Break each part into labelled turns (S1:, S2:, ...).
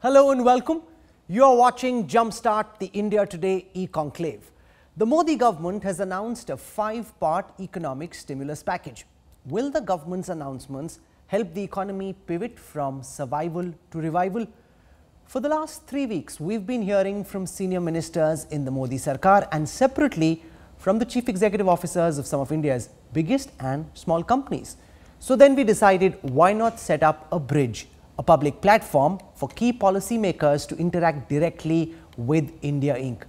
S1: Hello and welcome. You are watching Jumpstart, the India Today e-conclave. The Modi government has announced a five-part economic stimulus package. Will the government's announcements help the economy pivot from survival to revival? For the last three weeks, we've been hearing from senior ministers in the Modi Sarkar and separately from the chief executive officers of some of India's biggest and small companies. So then we decided why not set up a bridge, a public platform for key policymakers to interact directly with India Inc.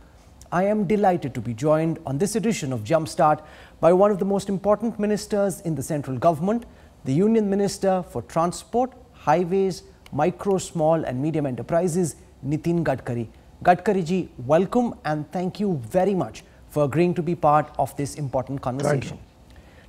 S1: I am delighted to be joined on this edition of Jumpstart by one of the most important ministers in the central government, the Union Minister for Transport, Highways, Micro, Small and Medium Enterprises, Nitin Gadkari. Gadkari ji, welcome and thank you very much for agreeing to be part of this important conversation.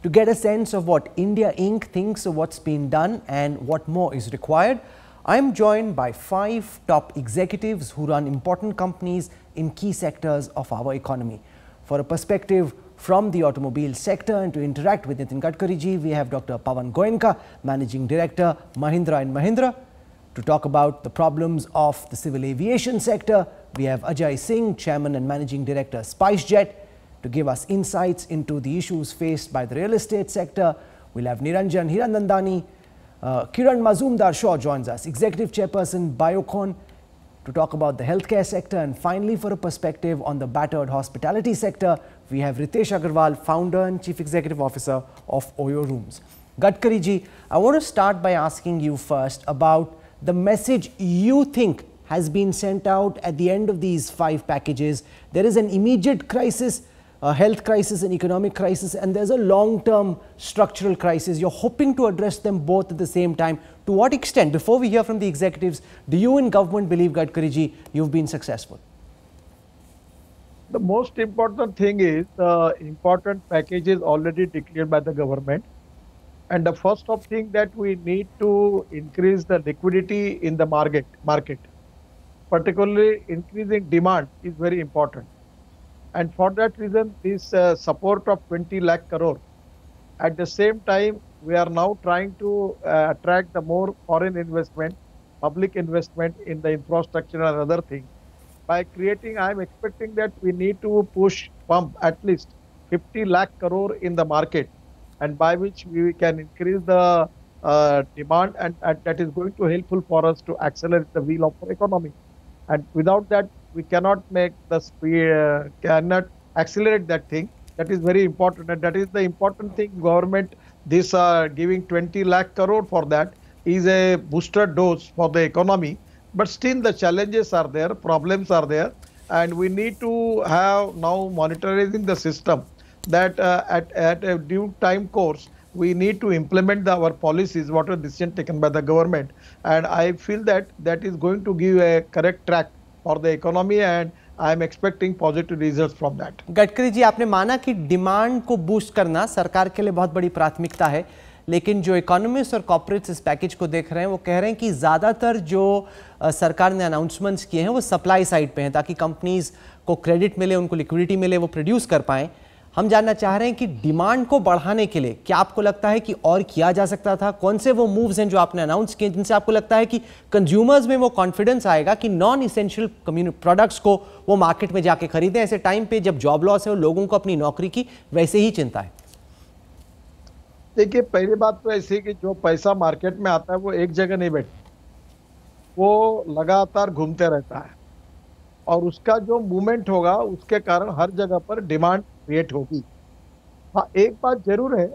S1: To get a sense of what India Inc. thinks of what's been done and what more is required, I am joined by five top executives who run important companies in key sectors of our economy. For a perspective from the automobile sector and to interact with Nitin Gadkariji, we have Dr. Pawan Goenka, Managing Director, Mahindra and Mahindra. To talk about the problems of the civil aviation sector, we have Ajay Singh, Chairman and Managing Director, SpiceJet. To give us insights into the issues faced by the real estate sector, we'll have Niranjan Hiranandani. Uh, Kiran Mazumdar Shaw joins us, Executive Chairperson, Biocon, to talk about the healthcare sector. And finally, for a perspective on the battered hospitality sector, we have Ritesh Agarwal, Founder and Chief Executive Officer of Oyo Rooms. Gadkari ji, I want to start by asking you first about the message you think has been sent out at the end of these five packages. There is an immediate crisis, a health crisis, and economic crisis, and there's a long-term structural crisis. You're hoping to address them both at the same time. To what extent, before we hear from the executives, do you in government believe, Gadkari ji, you've been successful?
S2: The most important thing is the important packages already declared by the government and the first of thing that we need to increase the liquidity in the market, market, particularly increasing demand is very important. And for that reason, this uh, support of 20 lakh crore. At the same time, we are now trying to uh, attract the more foreign investment, public investment in the infrastructure and other things. By creating, I am expecting that we need to push pump at least 50 lakh crore in the market and by which we can increase the uh, demand and, and, that is going to helpful for us to accelerate the wheel of our economy. And without that, we cannot make the speed, uh, cannot accelerate that thing. That is very important. And that is the important thing. Government, this uh, giving 20 lakh crore for that is a booster dose for the economy. But still the challenges are there, problems are there. And we need to have now monitoring the system that uh, at, at a due time course, we need to implement the, our policies, what are decision taken by the government. And I feel that that is going to give a correct track for the economy, and I am expecting positive result from that
S1: Gadkari ji, आपने माना कि demand को boost करना सरकार के लिए बहुत बड़ी प्राथमिकता है, लेकिन जो इकोनॉमिस्ट और कॉपोरेट्स इस पैकेज को देख रहे हैं, वो कह रहे हैं कि ज़्यादातर जो सरकार ने अनाउंसमेंट्स किए हैं, वो सप्लाई साइड पे हैं, ताकि कंपनीज़ को क्रेडिट मिले, उनको लिक्विडिटी मिले, वो प्रोड्यूस कर पाएँ। हम जानना चाह रहे हैं कि डिमांड को बढ़ाने के लिए क्या आपको लगता है कि और किया जा सकता था? कौन से वो मूव्स हैं जो आपने अनाउंस किए, जिनसे आपको लगता है कि कंज्यूमर्स में वो कॉन्फिडेंस आएगा कि नॉन इसेंशियल प्रोडक्ट्स को वो मार्केट में जाके खरीदें? ऐसे टाइम पे जब जॉब लॉस है और लोगों को अपनी नौकरी की, वैसे ही चिंता है।
S2: देखिए, पहली बात तो ऐसी कि जो पैसा मार्केट में आता है, वो एक जगह नहीं बैठता। वो लगातार घूमते रहता है। और उसका जो मूवमेंट होगा, उसके कारण हर जगह पर डिमांड क्रिएट होगी। हाँ एक बात ज़रूर है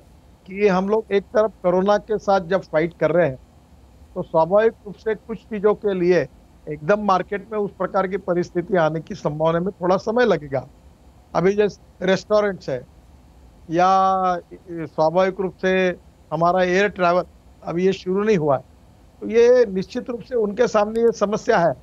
S2: कि हम लोग एक तरफ़ कोरोना के साथ जब फाइट कर रहे हैं तो स्वाभाविक रूप से कुछ चीज़ों के लिए एकदम मार्केट में उस प्रकार की परिस्थिति आने की संभावना में थोड़ा समय लगेगा। अभी जैसे रेस्टोरेंट्स है, या स्वाभाविक रूप से हमारा एयर ट्रैवल अभी ये शुरू नहीं हुआ है। तो ये निश्चित रूप से उनके सामने ये समस्या है।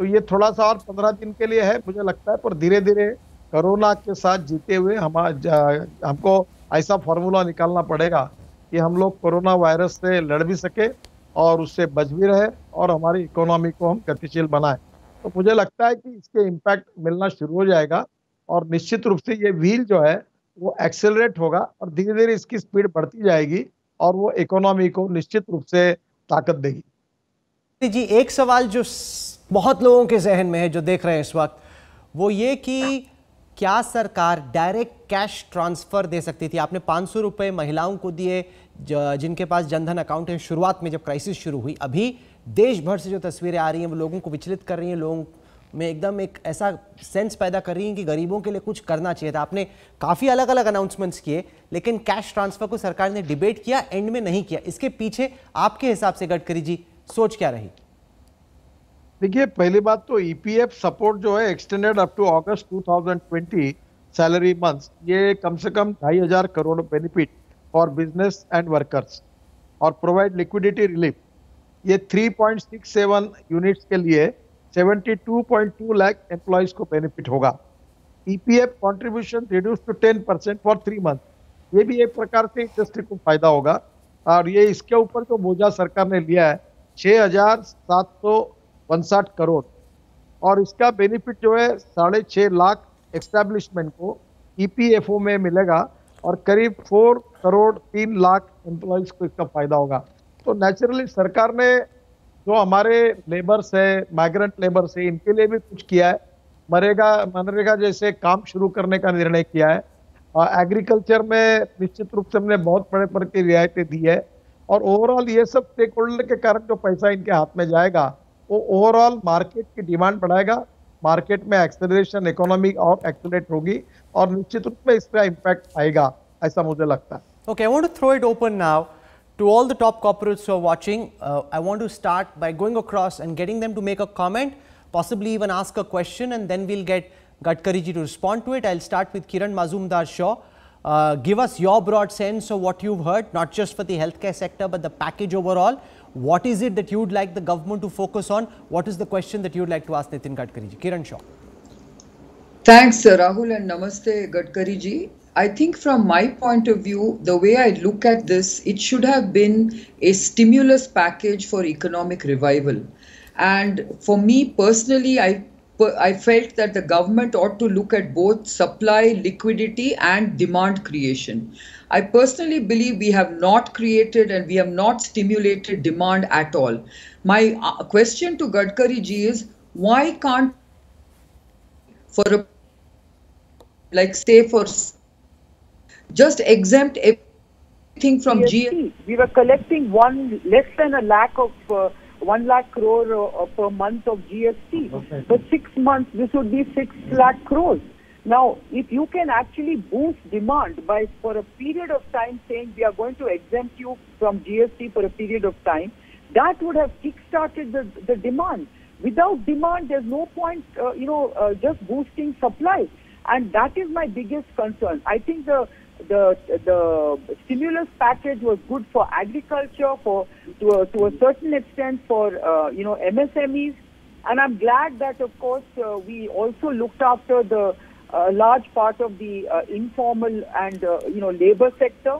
S2: तो ये थोड़ा सा और पंद्रह दिन के लिए है, मुझे लगता है, पर धीरे धीरे कोरोना के साथ जीते हुए हम हमको ऐसा फॉर्मूला निकालना पड़ेगा कि हम लोग कोरोना वायरस से लड़ भी सके और उससे बच भी रहे और हमारी इकोनॉमी को हम गतिशील बनाए। तो मुझे लगता है कि इसके इम्पैक्ट मिलना शुरू हो जाएगा और निश्चित रूप से ये व्हील जो है, वो एक्सेलरेट होगा और धीरे धीरे इसकी स्पीड बढ़ती जाएगी और वो इकोनॉमी को निश्चित रूप से ताकत देगी।
S1: जी एक सवाल जो बहुत लोगों के जहन में है, जो देख रहे हैं इस वक्त, वो ये कि क्या सरकार डायरेक्ट कैश ट्रांसफ़र दे सकती थी? आपने पाँच सौ रुपये महिलाओं को दिए जिनके पास जनधन अकाउंट है। शुरुआत में जब क्राइसिस शुरू हुई, अभी देश भर से जो तस्वीरें आ रही हैं, वो लोगों को विचलित कर रही हैं। लोगों में एकदम एक ऐसा सेंस पैदा कर रही हैं कि गरीबों के लिए कुछ करना चाहिए था। आपने काफ़ी अलग अलग अनाउंसमेंट्स किए, लेकिन कैश ट्रांसफ़र को सरकार ने डिबेट किया एंड में नहीं किया। इसके पीछे आपके हिसाब से गडकरी जी, सोच क्या रही?
S2: देखिए, पहली बात तो ईपीएफ e सपोर्ट जो है extended up to August 2020 salary months ये कम से कम ढाई हज़ार crore benefit for business and workers और प्रोवाइड लिक्विडिटी रिलीफ ये 3.67 यूनिट्स के लिए 72.2 लाख एम्प्लॉयज़ को बेनिफिट होगा। EPF contribution reduce to 10 percent for three month ये भी एक प्रकार से इंडस्ट्री को फ़ायदा होगा। और ये इसके ऊपर जो तो बोझा सरकार ने लिया है, छह हज़ार सात सौ उनसाठ करोड़। और इसका बेनिफिट जो है, साढ़े छह लाख एस्टेब्लिशमेंट को ईपीएफओ में मिलेगा और करीब फोर करोड़ तीन लाख एम्प्लॉयज़ को इसका फ़ायदा होगा। तो नेचुरली सरकार ने जो हमारे लेबर्स है माइग्रेंट लेबर्स है, इनके लिए भी कुछ किया है। मरेगा मनरेगा जैसे काम शुरू करने का निर्णय किया है। एग्रीकल्चर में निश्चित रूप से हमने बहुत बड़े पर की रियायतें दी है। और ओवरऑल ये सब स्टेक होल्डर के कारण जो पैसा इनके हाथ में जाएगा वो ओवरऑल मार्केट की डिमांड बढ़ाएगा मार्केट में एक्सेलरेशन इकोनॉमी और एक्सेलरेट होगी और निश्चित रूप में इसका इम्पैक्ट आएगा ऐसा मुझे लगता है
S1: Okay, I want to throw it open now to all the top corporates who are watching. Uh, I want to start by going across and getting them to make a comment, possibly even ask a question, and then we'll get Gadkari ji to respond to it. I'll start with Kiran Mazumdar Shaw. Uh, give us your broad sense of what you've heard, not just for the healthcare sector, but the package overall. What is it that you would like the government to focus on? What is the question that you would like to ask Nitin Gadkari ji? Kiran.
S3: Thanks, uh, Rahul, and namaste, Gadkari ji. I think from my point of view, the way I look at this, it should have been a stimulus package for economic revival. And for me personally, I I felt that the government ought to look at both supply, liquidity, and demand creation. I personally believe we have not created and we have not stimulated demand at all. My uh, question to Gadkari ji is why can't for a like say for just exempt everything from GST?
S4: We were collecting one less than a lakh of uh, one lakh crore uh, per month of GST. Okay. But six months, this would be six lakh crores. Now, if you can actually boost demand by for a period of time saying we are going to exempt you from GST for a period of time, that would have kick-started the, the demand. Without demand, there's no point, uh, you know, uh, just boosting supply. And that is my biggest concern. I think the the the stimulus package was good for agriculture, for to a, to a certain extent for uh, you know MSMEs, and I'm glad that of course uh, we also looked after the a large part of the uh, informal and uh, you know labor sector.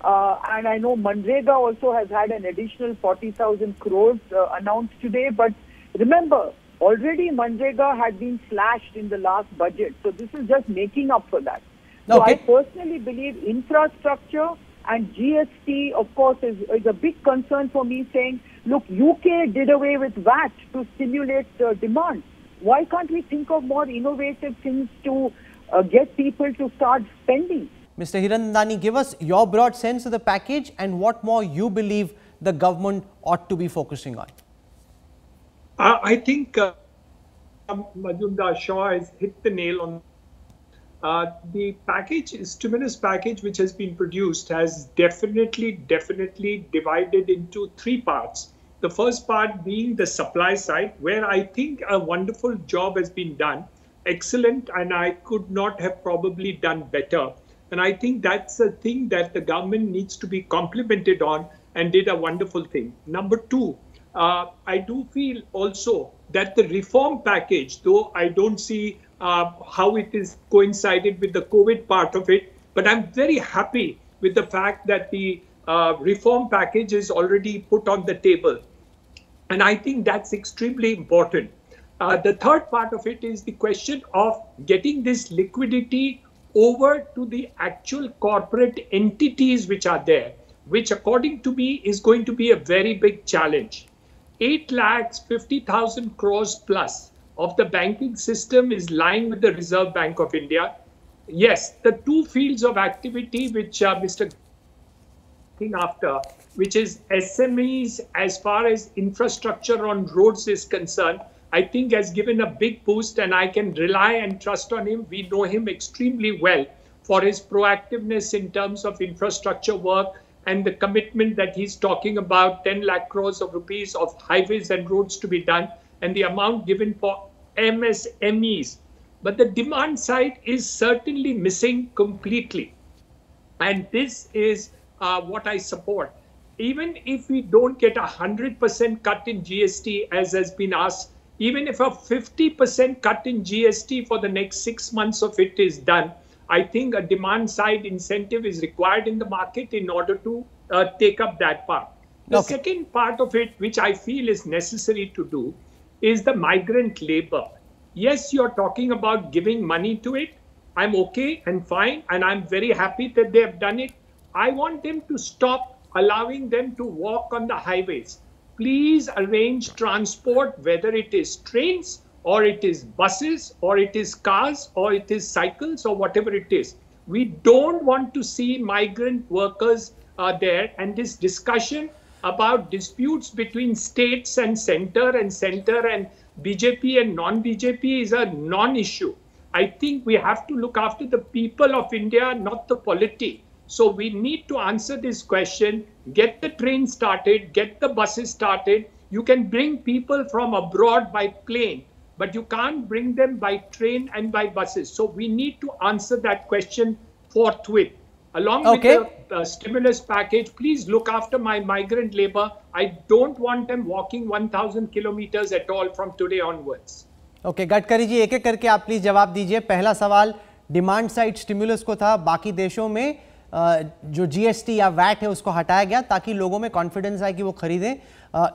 S4: Uh, and I know Manrega also has had an additional 40,000 crores uh, announced today. But remember, already Manrega had been slashed in the last budget. So this is just making up for that. So I personally believe infrastructure and GST, of course, is, is a big concern for me saying, look, UK did away with VAT to stimulate uh, demand. Why can't we think of more innovative things to uh, get people to start spending?
S1: Mr. Hirandani, give us your broad sense of the package and what more you believe the government ought to be focusing on.
S5: Uh, I think uh, Majumdar Shaw has hit the nail on. Uh, the package, stimulus package, which has been produced, has definitely, definitely divided into three parts. The first part being the supply side, where I think a wonderful job has been done. Excellent, and I could not have probably done better. And I think that's a thing that the government needs to be complimented on and did a wonderful thing. Number two, uh, I do feel also that the reform package, though I don't see uh, how it is coincided with the COVID part of it, but I'm very happy with the fact that the uh, reform package is already put on the table. And I think that's extremely important. Uh, the third part of it is the question of getting this liquidity over to the actual corporate entities which are there, which according to me is going to be a very big challenge. 8 lakhs 50,000 crores plus of the banking system is lying with the Reserve Bank of India. Yes, the two fields of activity which uh, Mr. after, which is SMEs as far as infrastructure on roads is concerned, I think has given a big boost and I can rely and trust on him. We know him extremely well for his proactiveness in terms of infrastructure work and the commitment that he's talking about 10 lakh crores of rupees of highways and roads to be done and the amount given for MSMEs. But the demand side is certainly missing completely. And this is uh, what I support. Even if we don't get a 100% cut in GST, as has been asked, even if a 50% cut in GST for the next six months of it is done, I think a demand side incentive is required in the market in order to uh, take up that part. The okay. second part of it, which I feel is necessary to do, is the migrant labor. Yes, you're talking about giving money to it. I'm okay and fine, and I'm very happy that they have done it. I want them to stop allowing them to walk on the highways. Please arrange transport, whether it is trains or it is buses or it is cars or it is cycles or whatever it is. We don't want to see migrant workers uh, there and this discussion about disputes between states and center and center and BJP and non-BJP is a non-issue. I think we have to look after the people of India, not the polity. So we need to answer this question, get the train started, get the buses started. You can bring people from abroad by plane, but you can't bring them by train and by buses. So we need to answer that question forthwith. Along okay. with the uh, stimulus package, please look after my migrant labor. I don't want them walking 1,000 kilometers at all from today onwards.
S1: Okay, Gadkari ji एक एक करके आप please जवाब दीजिए पहला सवाल demand side stimulus को था बाकी देशों में जो जीएसटी या वैट है, उसको हटाया गया ताकि लोगों में कॉन्फिडेंस आए कि वो खरीदें।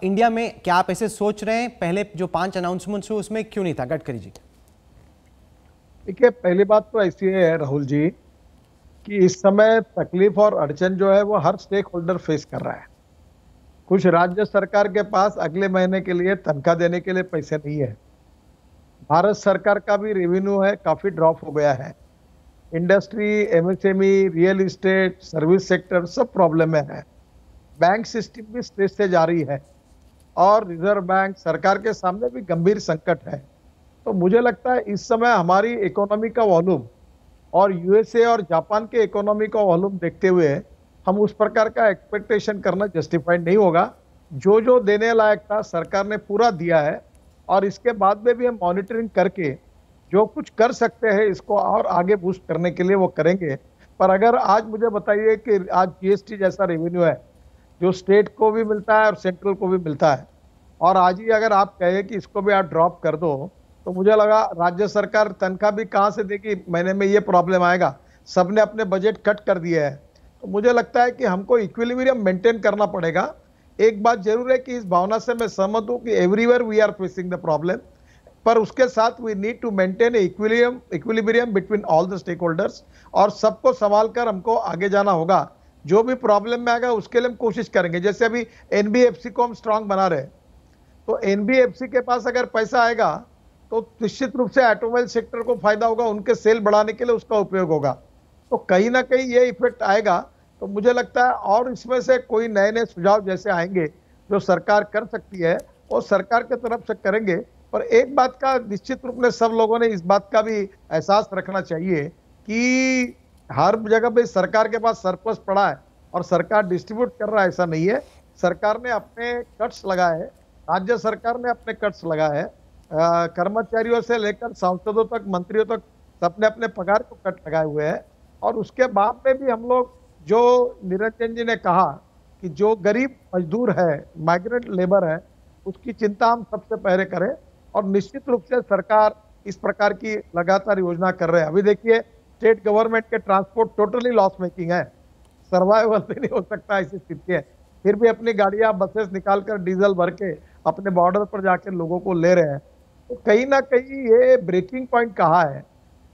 S1: इंडिया में क्या आप ऐसे सोच रहे हैं? पहले जो पाँच अनाउंसमेंट्स हुए, उसमें क्यों नहीं था? गडकरी जी।
S2: देखिए, पहली बात तो ऐसी है, राहुल जी, कि इस समय तकलीफ़ और अड़चन जो है, वो हर स्टेक होल्डर फेस कर रहा है। कुछ राज्य सरकार के पास अगले महीने के लिए तनख्वाह देने के लिए पैसे नहीं है। भारत सरकार का भी रेवेन्यू है, काफ़ी ड्रॉप हो गया है। Industry MSME real estate, service sector सब प्रॉब्लम में है। बैंक सिस्टम भी स्ट्रेस से जारी है और रिज़र्व बैंक सरकार के सामने भी गंभीर संकट है। तो मुझे लगता है इस समय हमारी इकोनॉमी का वॉल्यूम और यूएसए और जापान के इकोनॉमी का वॉल्यूम देखते हुए हम उस प्रकार का एक्सपेक्टेशन करना जस्टिफाइड नहीं होगा। जो जो देने लायक था सरकार ने पूरा दिया है और इसके बाद में भी हम मॉनिटरिंग करके जो कुछ कर सकते हैं, इसको और आगे बूस्ट करने के लिए वो करेंगे। पर अगर आज मुझे बताइए कि आज जीएसटी जैसा रेवेन्यू है, जो स्टेट को भी मिलता है और सेंट्रल को भी मिलता है, और आज ही अगर आप कहें कि इसको भी आप ड्रॉप कर दो तो मुझे लगा राज्य सरकार तनख्वाह भी कहाँ से देगी? महीने में ये प्रॉब्लम आएगा। सबने अपने बजट कट कर दिया है। तो मुझे लगता है कि हमको इक्विलिब्रियम मेंटेन करना पड़ेगा। एक बात ज़रूर है कि इस भावना से मैं सहमत हूँ कि everywhere we are facing the problem पर उसके साथ we need to maintain equilibrium equilibrium between all the stakeholders और सबको संभाल कर हमको आगे जाना होगा। जो भी प्रॉब्लम में आएगा उसके लिए हम कोशिश करेंगे। जैसे अभी एनबीएफसी को हम स्ट्रांग बना रहे तो एनबीएफसी के पास अगर पैसा आएगा तो निश्चित रूप से ऑटोमोबाइल सेक्टर को फ़ायदा होगा, उनके सेल बढ़ाने के लिए उसका उपयोग होगा। तो कहीं ना कहीं ये इफ़ेक्ट आएगा। तो मुझे लगता है और इसमें से कोई नए नए सुझाव जैसे आएँगे, जो सरकार कर सकती है, वो सरकार के तरफ़ से करेंगे। पर एक बात का निश्चित रूप में सब लोगों ने इस बात का भी एहसास रखना चाहिए कि हर जगह पे सरकार के पास सरप्लस पड़ा है और सरकार डिस्ट्रीब्यूट कर रहा है, ऐसा नहीं है। सरकार ने अपने कट्स लगाए राज्य सरकार ने अपने कट्स लगाए कर्मचारियों से लेकर सांसदों तक, मंत्रियों तक सबने अपने पगार को कट लगाए हुए हैं। और उसके बाद में भी हम लोग जो निरंजन जी ने कहा कि जो गरीब मजदूर है माइग्रेंट लेबर है, उसकी चिंता हम सबसे पहले करें। और निश्चित रूप से सरकार इस प्रकार की लगातार योजना कर रहे हैं। अभी देखिए स्टेट गवर्नमेंट के ट्रांसपोर्ट टोटली लॉस मेकिंग है। सर्वाइवल भी नहीं हो सकता ऐसी स्थिति है फिर भी अपनी गाड़ियाँ बसेस निकाल कर डीजल भर के अपने बॉर्डर पर जाकर लोगों को ले रहे हैं। तो कहीं ना कहीं ये ब्रेकिंग पॉइंट कहाँ है?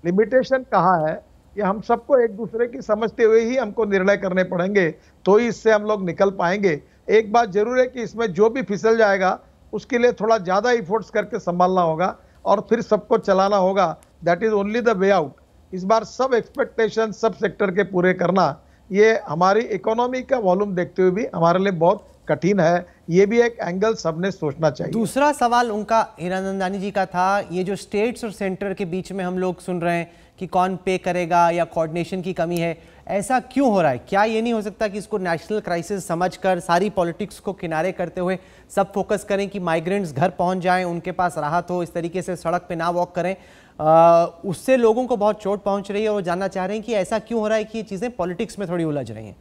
S2: लिमिटेशन कहाँ है? ये हम सबको एक दूसरे की समझते हुए ही हमको निर्णय करने पड़ेंगे। तो ही इससे हम लोग निकल पाएँगे। एक बात ज़रूर है कि इसमें जो भी फिसल जाएगा उसके लिए थोड़ा ज़्यादा इफोर्ट्स करके संभालना होगा और फिर सबको चलाना होगा। That is only the way out इस बार सब एक्सपेक्टेशन सब सेक्टर के पूरे करना, ये हमारी इकोनॉमी का वॉल्यूम देखते हुए भी हमारे लिए बहुत कठिन है। ये भी एक एंगल सबने सोचना चाहिए।
S1: दूसरा सवाल उनका हीरानंदानी जी का था, ये जो स्टेट्स और सेंटर के बीच में हम लोग सुन रहे हैं कि कौन पे करेगा या कोऑर्डिनेशन की कमी है ऐसा क्यों हो रहा है? क्या ये नहीं हो सकता कि इसको नेशनल क्राइसिस समझकर सारी पॉलिटिक्स को किनारे करते हुए सब फोकस करें कि माइग्रेंट्स घर पहुँच जाएँ उनके पास राहत हो इस तरीके से सड़क पे ना वॉक करें। आ, उससे लोगों को बहुत चोट पहुँच रही है और जानना चाह रहे हैं कि ऐसा क्यों हो रहा है कि ये चीज़ें पॉलिटिक्स में थोड़ी उलझ रही हैं।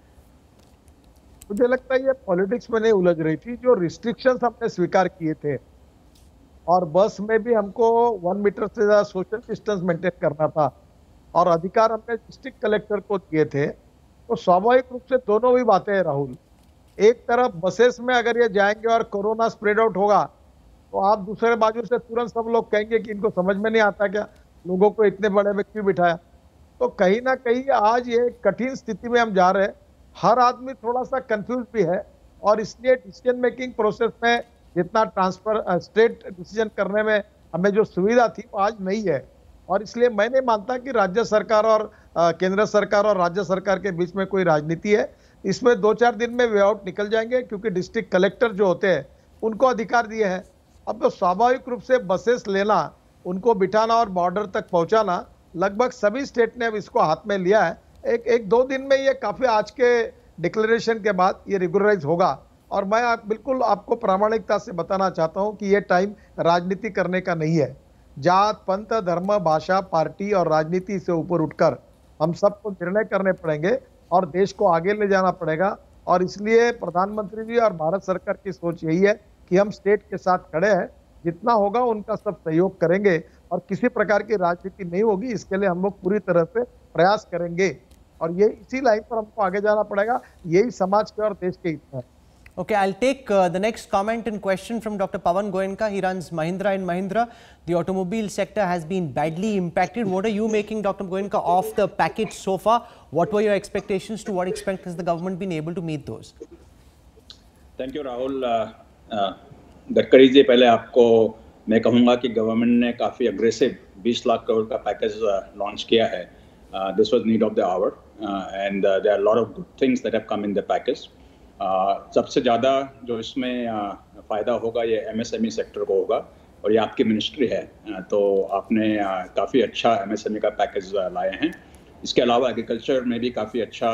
S2: मुझे लगता है ये पॉलिटिक्स में नहीं उलझ रही थी जो रिस्ट्रिक्शंस हमने स्वीकार किए थे। और बस में भी हमको वन मीटर से ज़्यादा सोशल डिस्टेंस मेंटेन करना था। और अधिकार हमने डिस्ट्रिक्ट कलेक्टर को दिए थे तो स्वाभाविक रूप से दोनों भी बातें हैं राहुल। एक तरफ़ बसेस में अगर ये जाएँगे और कोरोना स्प्रेड आउट होगा तो आप दूसरे बाजू से तुरंत सब लोग कहेंगे कि इनको समझ में नहीं आता क्या? लोगों को इतने बड़े में क्यों बिठाया। तो कहीं ना कहीं आज ये कठिन स्थिति में हम जा रहे हैं। हर आदमी थोड़ा सा कंफ्यूज भी है और इसलिए डिसीज़न मेकिंग प्रोसेस में जितना ट्रांसफ़र स्टेट डिसीज़न करने में हमें जो सुविधा थी वो आज नहीं है। और इसलिए मैं नहीं मानता कि राज्य सरकार और केंद्र सरकार और राज्य सरकार के बीच में कोई राजनीति है। इसमें दो चार दिन में वे आउट निकल जाएँगे क्योंकि डिस्ट्रिक्ट कलेक्टर जो होते हैं उनको अधिकार दिए हैं। अब तो स्वाभाविक रूप से बसेस लेना उनको बिठाना और बॉर्डर तक पहुंचाना लगभग सभी स्टेट ने अब इसको हाथ में लिया है। एक एक दो दिन में ये काफ़ी आज के डिक्लेरेशन के बाद ये रेगुलराइज होगा। और मैं आप, बिल्कुल आपको प्रामाणिकता से बताना चाहता हूँ कि ये टाइम राजनीति करने का नहीं है। जात, पंथ, धर्म, भाषा, पार्टी और राजनीति से ऊपर उठकर हम सबको निर्णय करने पड़ेंगे और देश को आगे ले जाना पड़ेगा। और इसलिए प्रधानमंत्री जी और भारत सरकार की सोच यही है कि हम स्टेट के साथ खड़े हैं। जितना होगा उनका सब सहयोग करेंगे और किसी प्रकार की राजनीति नहीं होगी, इसके लिए हम लोग पूरी तरह से प्रयास करेंगे। और ये इसी लाइन पर हमको आगे जाना पड़ेगा। यही समाज के और देश के हित में
S1: Okay, I'll take uh, the next comment and question from Dr. Pavan Goenka. He runs Mahindra and Mahindra. The automobile sector has been badly impacted. What are you making, Dr. Goenka, of the package so far? What were your expectations? To what extent has the government been able to meet those?
S6: Thank you, Rahul. Gadkari ji पहले आपको मैं कहूँगा कि government ने काफ़ी aggressive 20 lakh crore का package launch किया है this was need of the hour and there are lot of good things that have come in the package सबसे ज़्यादा जो इसमें फ़ायदा होगा ये एमएसएमई सेक्टर e को होगा और ये आपकी मिनिस्ट्री है। तो आपने काफ़ी अच्छा एमएसएमई e का पैकेज लाए हैं। इसके अलावा एग्रीकल्चर में भी काफ़ी अच्छा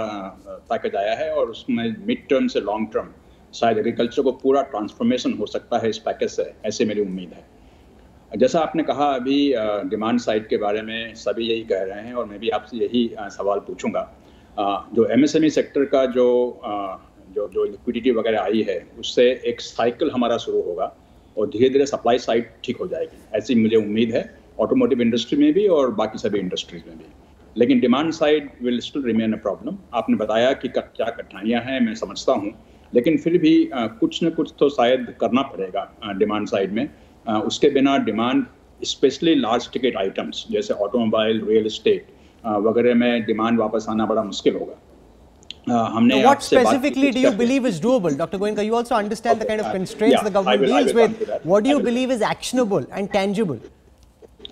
S6: पैकेज आया है और उसमें मिड टर्म से लॉन्ग टर्म शायद एग्रीकल्चर को पूरा ट्रांसफॉर्मेशन हो सकता है इस पैकेज से, ऐसे मेरी उम्मीद है। जैसा आपने कहा अभी डिमांड साइड के बारे में सभी यही कह रहे हैं और मैं भी आपसे यही सवाल पूछूँगा। जो एमएसएमई सेक्टर का जो जो जो लिक्विडिटी वगैरह आई है, उससे एक साइकिल हमारा शुरू होगा और धीरे धीरे सप्लाई साइड ठीक हो जाएगी। ऐसी मुझे उम्मीद है ऑटोमोटिव इंडस्ट्री में भी और बाकी सभी इंडस्ट्रीज़ में भी। लेकिन demand side will still remain a problem आपने बताया कि क्या कठिनाइयाँ हैं, मैं समझता हूँ। लेकिन फिर भी कुछ न कुछ तो शायद करना पड़ेगा डिमांड साइड में। उसके बिना demand specially large ticket items जैसे ऑटोमोबाइल रियल इस्टेट वगैरह में डिमांड वापस आना बड़ा मुश्किल होगा।
S1: हमने now, what specifically do you believe is doable dr goenka you also understand okay, the kind of constraints uh, yeah, the government will, deals with what do you believe is actionable and tangible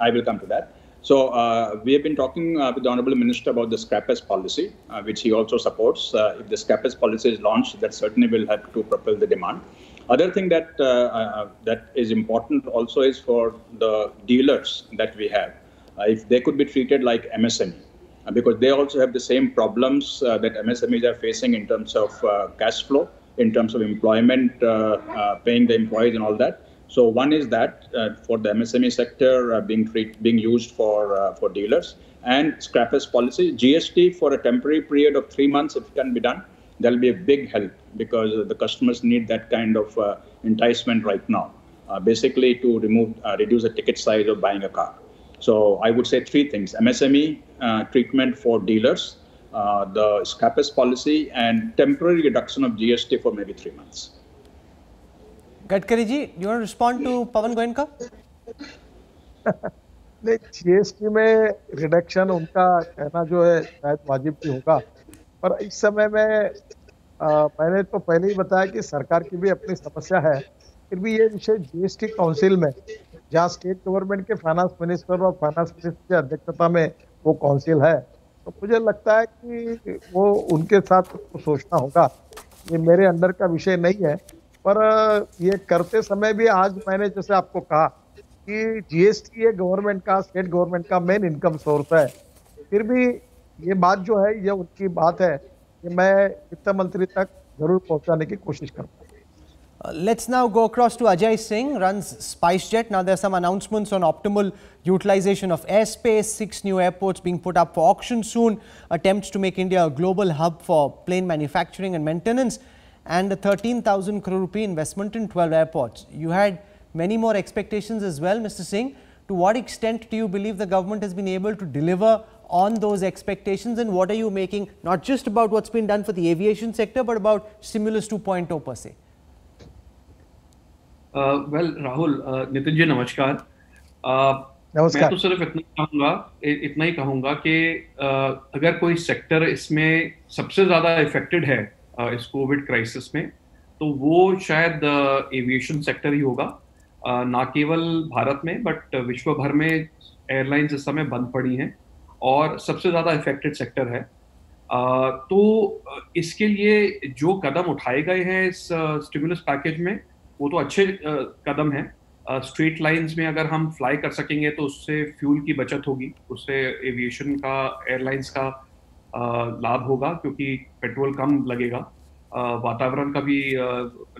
S6: i will come to that so uh, we have been talking uh, with the honorable minister about the scrappers policy uh, which he also supports uh, if the scrappers policy is launched that certainly will help to propel the demand other thing that uh, uh, that is important also is for the dealers that we have. Uh, if they could be treated like MSME, because they also have the same problems that MSMEs are facing in terms of cash flow, in terms of employment, paying the employees and all that. So one is that uh, for the MSME sector uh, being treat, being used for uh, for dealers and scrappers policy GST for a temporary period of three months if it can be done that'll be a big help because the customers need that kind of uh, enticement right now, uh, basically to remove, uh, reduce the ticket size of buying a car. So I would say three things: MSME uh, treatment for dealers, uh, the scrappers policy, and temporary reduction of GST for maybe three months.
S1: Gadkari ji, you want to respond to Pavan Goenka?
S2: नहीं GST में reduction उनका कहना जो है शायद वाजिब भी होगा पर इस समय में आ, मैंने तो पहले ही बताया कि सरकार की भी अपनी समस्या है फिर भी ये विषय जीएसटी काउंसिल में जहाँ स्टेट गवर्नमेंट के फाइनेंस मिनिस्टर और फाइनेंस मिनिस्टर की अध्यक्षता में वो काउंसिल है। तो मुझे लगता है कि वो उनके साथ सोचना होगा। ये मेरे अंडर का विषय नहीं है, पर ये करते समय भी आज मैंने जैसे आपको कहा कि जीएसटी ये गवर्नमेंट का, स्टेट गवर्नमेंट का मेन इनकम सोर्स है। फिर भी ये बात जो है, ये उनकी बात है कि मैं वित्त मंत्री तक ज़रूर पहुँचाने की कोशिश करूँगा।
S1: Uh, let's now go across to Ajay Singh, runs SpiceJet. Now, there are some announcements on optimal utilization of airspace, six new airports being put up for auction soon, attempts to make India a global hub for plane manufacturing and maintenance, and a 13,000 crore rupee investment in 12 airports. You had many more expectations as well, Mr. Singh. To what extent do you believe the government has been able to deliver on those expectations and what are you making not just about what's been done for the aviation sector but about stimulus 2.0 per se?
S7: Well Rahul Nitin ji नमस्कार।
S2: नमस्कार।
S7: मैं तो सिर्फ़ इतना कहूँगा इतना ही कहूँगा कि अगर कोई सेक्टर इसमें सबसे ज़्यादा इफेक्टेड है इस कोविड क्राइसिस में तो वो शायद एविएशन सेक्टर ही होगा। ना केवल भारत में बट विश्व भर में एयरलाइंस इस समय बंद पड़ी हैं और सबसे ज़्यादा इफेक्टेड सेक्टर है। तो इसके लिए जो कदम उठाए गए हैं इस स्टिमुलस पैकेज में वो तो अच्छे कदम है। स्ट्रेट लाइंस में अगर हम फ्लाई कर सकेंगे तो उससे फ्यूल की बचत होगी। उससे एविएशन का, एयरलाइंस का लाभ होगा क्योंकि पेट्रोल कम लगेगा। वातावरण का भी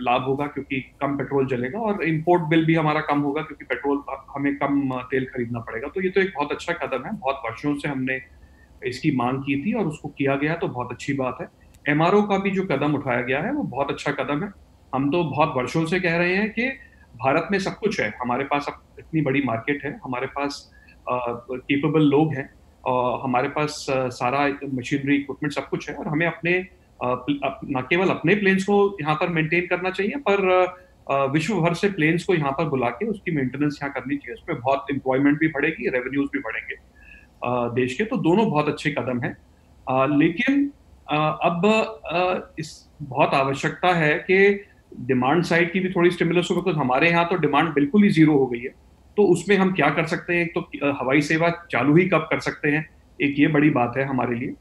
S7: लाभ होगा क्योंकि कम पेट्रोल जलेगा और इंपोर्ट बिल भी हमारा कम होगा क्योंकि पेट्रोल हमें कम तेल खरीदना पड़ेगा। तो ये तो एक बहुत अच्छा कदम है। बहुत वर्षों से हमने इसकी मांग की थी और उसको किया गया तो बहुत अच्छी बात है। एमआरओ का भी जो कदम उठाया गया है वो बहुत अच्छा कदम है। हम तो बहुत वर्षों से कह रहे हैं कि भारत में सब कुछ है। हमारे पास अब इतनी बड़ी मार्केट है, हमारे पास केपेबल लोग हैं और हमारे पास सारा मशीनरी इक्विपमेंट सब कुछ है और हमें अपने न केवल अपने प्लेन्स को यहाँ पर मेंटेन करना चाहिए, पर विश्व भर से प्लेन्स को यहाँ पर बुला के उसकी मेंटेनेंस यहाँ करनी चाहिए। उसमें बहुत एम्प्लॉयमेंट भी बढ़ेगी रेवेन्यूज भी बढ़ेंगे देश के। तो दोनों बहुत अच्छे कदम हैं। लेकिन अब इस बहुत आवश्यकता है कि डिमांड साइड की भी थोड़ी स्टिमुलस हो बिकॉज़ हमारे यहाँ तो डिमांड बिल्कुल ही ज़ीरो हो गई है। तो उसमें हम क्या कर सकते हैं? एक तो हवाई सेवा चालू ही कब कर सकते हैं? एक ये बड़ी बात है हमारे लिए।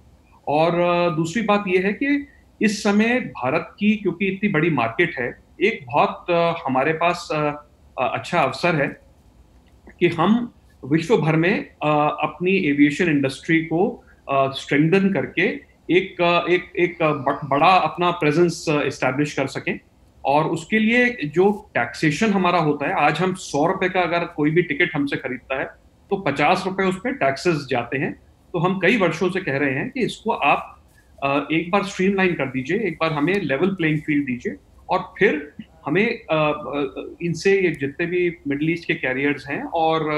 S7: और दूसरी बात यह है कि इस समय भारत की, क्योंकि इतनी बड़ी मार्केट है, एक बहुत हमारे पास अच्छा अवसर है कि हम विश्व भर में अपनी एविएशन इंडस्ट्री को स्ट्रेंथन करके एक एक एक बड़ा अपना प्रेजेंस इस्टेब्लिश कर सकें। और उसके लिए जो टैक्सेशन हमारा होता है, आज हम सौ रुपए का अगर कोई भी टिकट हमसे खरीदता है तो पचास रुपए उस पर टैक्सेस जाते हैं। तो हम कई वर्षों से कह रहे हैं कि इसको आप एक बार स्ट्रीमलाइन कर दीजिए, एक बार हमें लेवल प्लेइंग फ़ील्ड दीजिए और फिर हमें इनसे ये जितने भी मिडल ईस्ट के कैरियर्स हैं और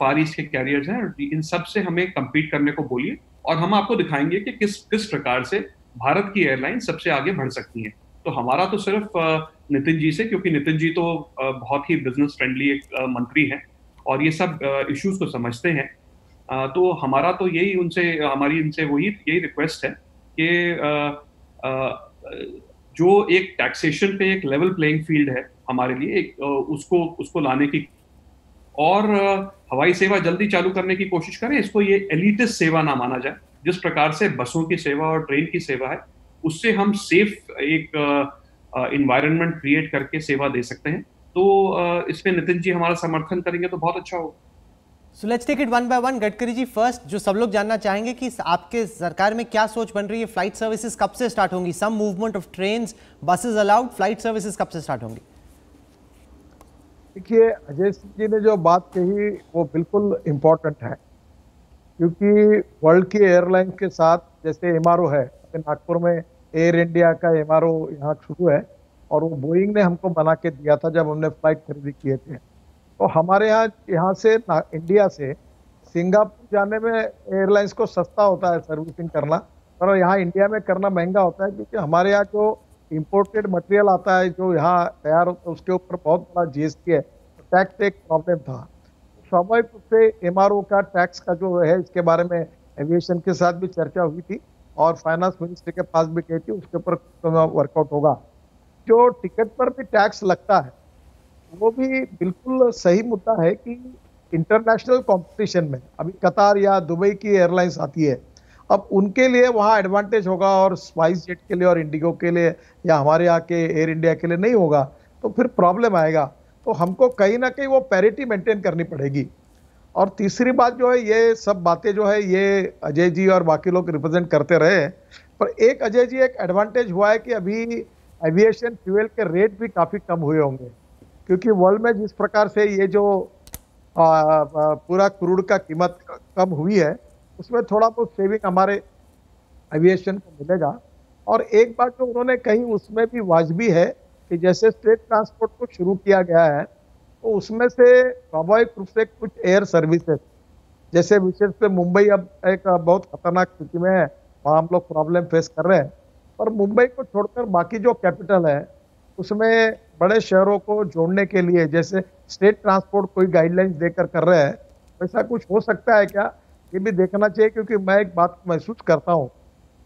S7: फार ईस्ट के कैरियर्स हैं, इन सबसे हमें कम्पीट करने को बोलिए और हम आपको दिखाएँगे कि किस किस प्रकार से भारत की एयरलाइन सबसे आगे बढ़ सकती है। तो हमारा तो सिर्फ़ नितिन जी से, क्योंकि नितिन जी तो बहुत ही बिज़नेस फ्रेंडली एक मंत्री हैं और ये सब इश्यूज़ को समझते हैं। तो हमारा तो यही उनसे, हमारी इनसे वही, यही रिक्वेस्ट है कि जो एक टैक्सेशन पे एक लेवल प्लेइंग फ़ील्ड है हमारे लिए, एक उसको उसको लाने की और हवाई सेवा जल्दी चालू करने की कोशिश करें, इसको ये एलिटिस सेवा ना माना जाए। जिस प्रकार से बसों की सेवा और ट्रेन की सेवा है उससे हम सेफ़ एक इन्वायरमेंट क्रिएट करके सेवा दे सकते हैं। तो इसमें नितिन जी हमारा समर्थन करेंगे तो बहुत अच्छा होगा।
S1: So let's take it one by one Gadkari ji first जो सब लोग जानना चाहेंगे कि आपके सरकार में क्या सोच बन रही है फ़्लाइट सर्विसेज़ कब से स्टार्ट होंगी? Some movement of train buses allowed flight services कब से स्टार्ट होंगी?
S2: देखिए अजय सिंह जी ने जो बात कही वो बिल्कुल इम्पोर्टेंट है। क्योंकि वर्ल्ड की एयरलाइन के साथ जैसे एमआरओ है नागपुर में एयर इंडिया का एम यहाँ शुरू है और वो बोइंग ने हमको बना के दिया था जब हमने फ़्लाइट खरीदी किए थे। तो हमारे यहाँ यहाँ से इंडिया से सिंगापुर जाने में एयरलाइंस को सस्ता होता है सर्विसिंग करना, पर यहाँ इंडिया में करना महँगा होता है क्योंकि हमारे यहाँ जो इम्पोर्टेड मटेरियल आता है, जो यहाँ तैयार होता है, उसके ऊपर बहुत बड़ा जीएसटी है। टैक्स एक प्रॉब्लम था। स्वाभाविक रूप से एम का टैक्स का जो है, इसके बारे में एविएशन के साथ भी चर्चा हुई थी। और फाइनेंस मिनिस्टर के पास भी कही थी, उसके ऊपर वर्कआउट होगा। जो टिकट पर भी टैक्स लगता है, वो भी बिल्कुल सही मुद्दा है कि इंटरनेशनल कंपटीशन में, अभी कतार या दुबई की एयरलाइंस आती है, अब उनके लिए वहाँ एडवांटेज होगा और स्पाइस जेट के लिए और इंडिगो के लिए या हमारे यहाँ के एयर इंडिया के लिए नहीं होगा तो फिर प्रॉब्लम आएगा। तो हमको कहीं ना कहीं वो पैरिटी मेंटेन करनी पड़ेगी। और तीसरी बात जो है ये सब बातें जो है ये अजय जी और बाकी लोग रिप्रेजेंट करते रहे पर एक अजय जी एक एडवांटेज हुआ है कि अभी एविएशन फ्यूल के रेट भी काफ़ी कम हुए होंगे। क्योंकि वर्ल्ड में जिस प्रकार से ये जो आ, आ, पूरा क्रूड का कीमत कम हुई है उसमें थोड़ा बहुत सेविंग हमारे एविएशन को मिलेगा। और एक बात जो उन्होंने कही उसमें भी वाजबी है कि जैसे स्टेट ट्रांसपोर्ट को शुरू किया गया है तो उसमें से स्वाभाविक रूप से कुछ एयर सर्विसेज़ जैसे विशेष से मुंबई अब एक बहुत खतरनाक स्थिति में है, वहाँ हम लोग प्रॉब्लम फेस कर रहे हैं। पर मुंबई को छोड़कर बाकी जो कैपिटल है, उसमें बड़े शहरों को जोड़ने के लिए, जैसे स्टेट ट्रांसपोर्ट कोई गाइडलाइंस देकर कर रहे हैं वैसा कुछ हो सकता है क्या? ये भी देखना चाहिए, क्योंकि मैं एक बात महसूस करता हूँ।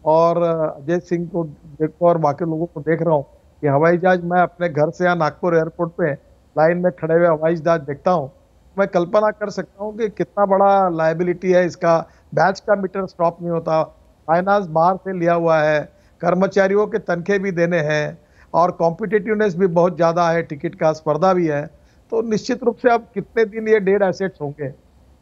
S2: और अजय सिंह को देखो और बाकी लोगों को देख रहा हूँ कि हवाई जहाज़ मैं अपने घर से या नागपुर एयरपोर्ट पे लाइन में खड़े हुए हवाई जहाज़ देखता हूँ। मैं कल्पना कर सकता हूँ कि कितना बड़ा लाइबिलिटी है इसका। बैच का मीटर स्टॉप नहीं होता। फाइनेंस बाहर से लिया हुआ है। कर्मचारियों के तनखे भी देने हैं। और कॉम्पिटेटिवनेस भी बहुत ज़्यादा है। टिकट का स्पर्धा भी है। तो निश्चित रूप से अब कितने दिन ये डेड एसेट्स होंगे?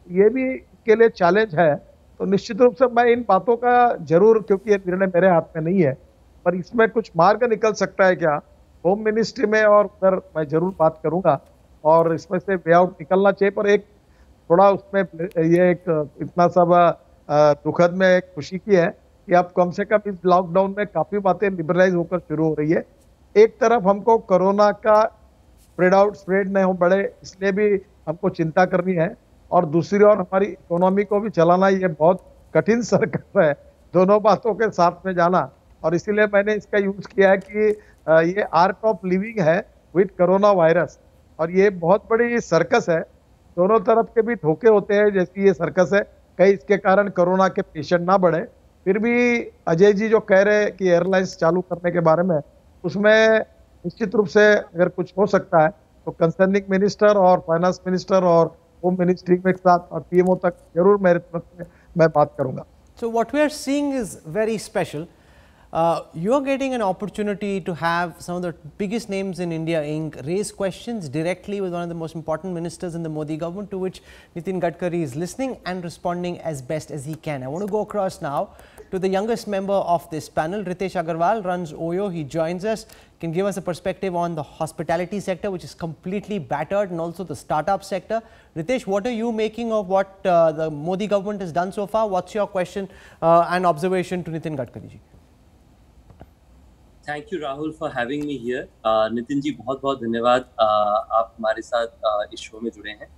S2: ये भी के लिए चैलेंज है। तो निश्चित रूप से मैं इन बातों का ज़रूर, क्योंकि ये निर्णय मेरे हाथ में नहीं है, पर इसमें कुछ मार्ग निकल सकता है क्या? होम मिनिस्ट्री में और उधर मैं ज़रूर बात करूँगा। और इसमें से वे आउट निकलना चाहिए, पर एक थोड़ा उसमें ये एक इतना सब दुखद में एक खुशी की है कि अब कम से कम इस लॉकडाउन में काफ़ी बातें लिबरलाइज होकर शुरू हो रही है। एक तरफ़ हमको कोरोना का स्प्रेड आउट स्प्रेड नहीं हो बढ़े इसलिए भी हमको चिंता करनी है। और दूसरी ओर हमारी इकोनॉमी को भी चलाना ये बहुत कठिन सरकार है, दोनों बातों के साथ में जाना। और इसीलिए मैंने इसका यूज़ किया है कि ये आर्ट ऑफ़ लिविंग है विथ कोरोना वायरस और ये बहुत बड़ी सर्कस है। दोनों तरफ़ के भी धोखे होते हैं जैसी ये सर्कस है। कई इसके कारण कोरोना के पेशेंट ना बढ़े। फिर भी अजय जी जो कह रहे हैं कि एयरलाइंस चालू करने के बारे में, उसमें निश्चित रूप से अगर कुछ हो सकता है तो कंसर्निंग मिनिस्टर और फाइनेंस मिनिस्टर और होम मिनिस्ट्री के साथ और पीएमओ तक ज़रूर मेरे तरफ़ से मैं बात करूँगा।
S1: So what we are seeing is very special. Uh, you are getting an opportunity to have some of the biggest names in India Inc. raise questions directly with one of the most important ministers in the Modi government to which Nitin Gadkari is listening and responding as best as he can. I want to go across now to the youngest member of this panel, Ritesh Agarwal runs OYO. He joins us, can give us a perspective on the hospitality sector, which is completely battered and also the startup sector. Ritesh, what are you making of what uh, the Modi government has done so far? What's your question uh, and observation to Nitin Gadkari ji?
S8: Thank you Rahul for having me here Nitin ji बहुत बहुत धन्यवाद uh, आप हमारे साथ uh, इस show में जुड़े हैं।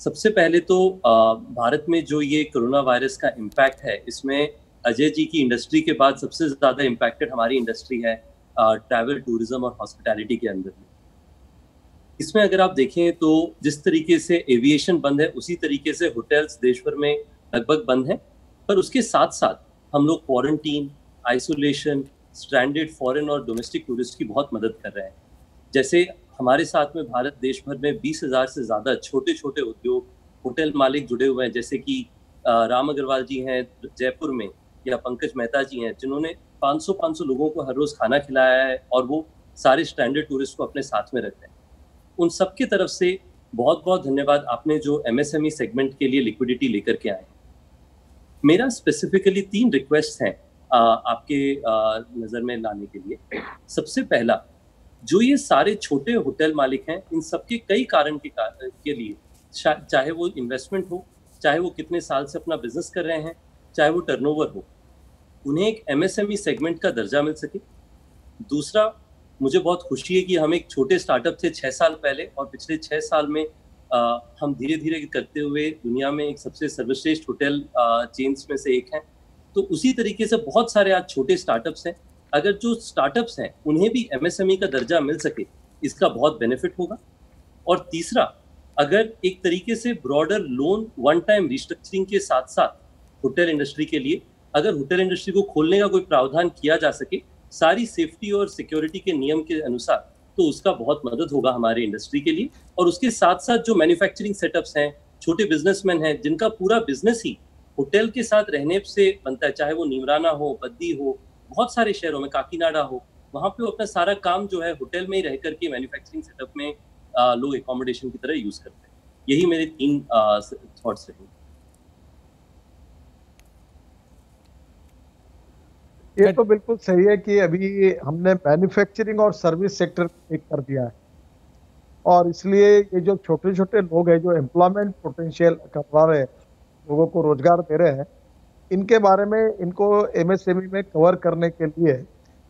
S8: सबसे पहले तो uh, भारत में जो ये कोरोना वायरस का इम्पैक्ट है इसमें अजय जी की इंडस्ट्री के बाद सबसे ज़्यादा इम्पैक्टेड हमारी इंडस्ट्री है ट्रैवल टूरिज़्म और हॉस्पिटैलिटी के अंदर। में इसमें अगर आप देखें तो जिस तरीके से एविएशन बंद है उसी तरीके से होटल्स देश भर में लगभग बंद हैं। पर उसके साथ साथ हम लोग क्वारंटीन आइसोलेशन स्टैंडर्ड फॉरेन और डोमेस्टिक टूरिस्ट की बहुत मदद कर रहे हैं। जैसे हमारे साथ में भारत देश भर में बीस हज़ार से ज़्यादा छोटे छोटे उद्योग होटल मालिक जुड़े हुए हैं, जैसे कि राम अग्रवाल जी हैं जयपुर में, या पंकज मेहता जी हैं, जिन्होंने 500 500 लोगों को हर रोज खाना खिलाया है और वो सारे स्टैंडर्ड टूरिस्ट को अपने साथ में रखते हैं। उन सब की तरफ़ से बहुत बहुत धन्यवाद आपने जो एमएसएमई सेगमेंट के लिए लिक्विडिटी लेकर के आए मेरा स्पेसिफिकली तीन रिक्वेस्ट हैं। आपके नज़र में लाने के लिए। सबसे पहला जो ये सारे छोटे होटल मालिक हैं इन सबके कई कारण के, के लिए चाहे वो इन्वेस्टमेंट हो चाहे वो कितने साल से अपना बिज़नेस कर रहे हैं चाहे वो टर्नओवर हो उन्हें एक एमएसएमई सेगमेंट का दर्जा मिल सके। दूसरा मुझे बहुत खुशी है कि हम एक छोटे स्टार्टअप थे छः साल पहले और पिछले छः साल में आ, हम धीरे धीरे करते हुए दुनिया में एक सबसे सर्वश्रेष्ठ होटल चेन्स में से एक हैं। तो उसी तरीके से बहुत सारे आज छोटे स्टार्टअप्स हैं। अगर जो स्टार्टअप्स हैं, उन्हें भी एमएसएमई का दर्जा मिल सके, इसका बहुत बेनिफिट होगा। और तीसरा, अगर एक तरीके से broader loan one time restructuring के साथ साथ होटल इंडस्ट्री के लिए, अगर होटल इंडस्ट्री को खोलने का कोई प्रावधान किया जा सके, सारी सेफ्टी और सिक्योरिटी के नियम के अनुसार तो उसका बहुत मदद होगा हमारे इंडस्ट्री के लिए। और उसके साथ साथ जो मैन्युफैक्चरिंग सेटअप्स हैं, छोटे बिजनेसमैन हैं, जिनका पूरा बिज़नेस ही होटल के साथ रहने से बनता है चाहे वो नीमराना हो बद्दी हो बहुत सारे शहरों में काकीनाडा हो वहाँ पे वो अपना सारा काम जो है होटल में ही रह करके मैन्युफैक्चरिंग सेटअप में लोग एकोमोडेशन की तरह यूज़ करते हैं। यही मेरे तीन थॉट्स रहेंगे
S2: ये तो बिल्कुल सही है कि अभी हमने मैन्युफैक्चरिंग और सर्विस सेक्टर एक कर दिया है। और इसलिए ये जो छोटे छोटे लोग हैं जो एम्प्लॉयमेंट पोटेंशियल करवा रहे हैं लोगों को रोज़गार दे रहे हैं, इनके बारे में, इनको एमएसएमई में कवर करने के लिए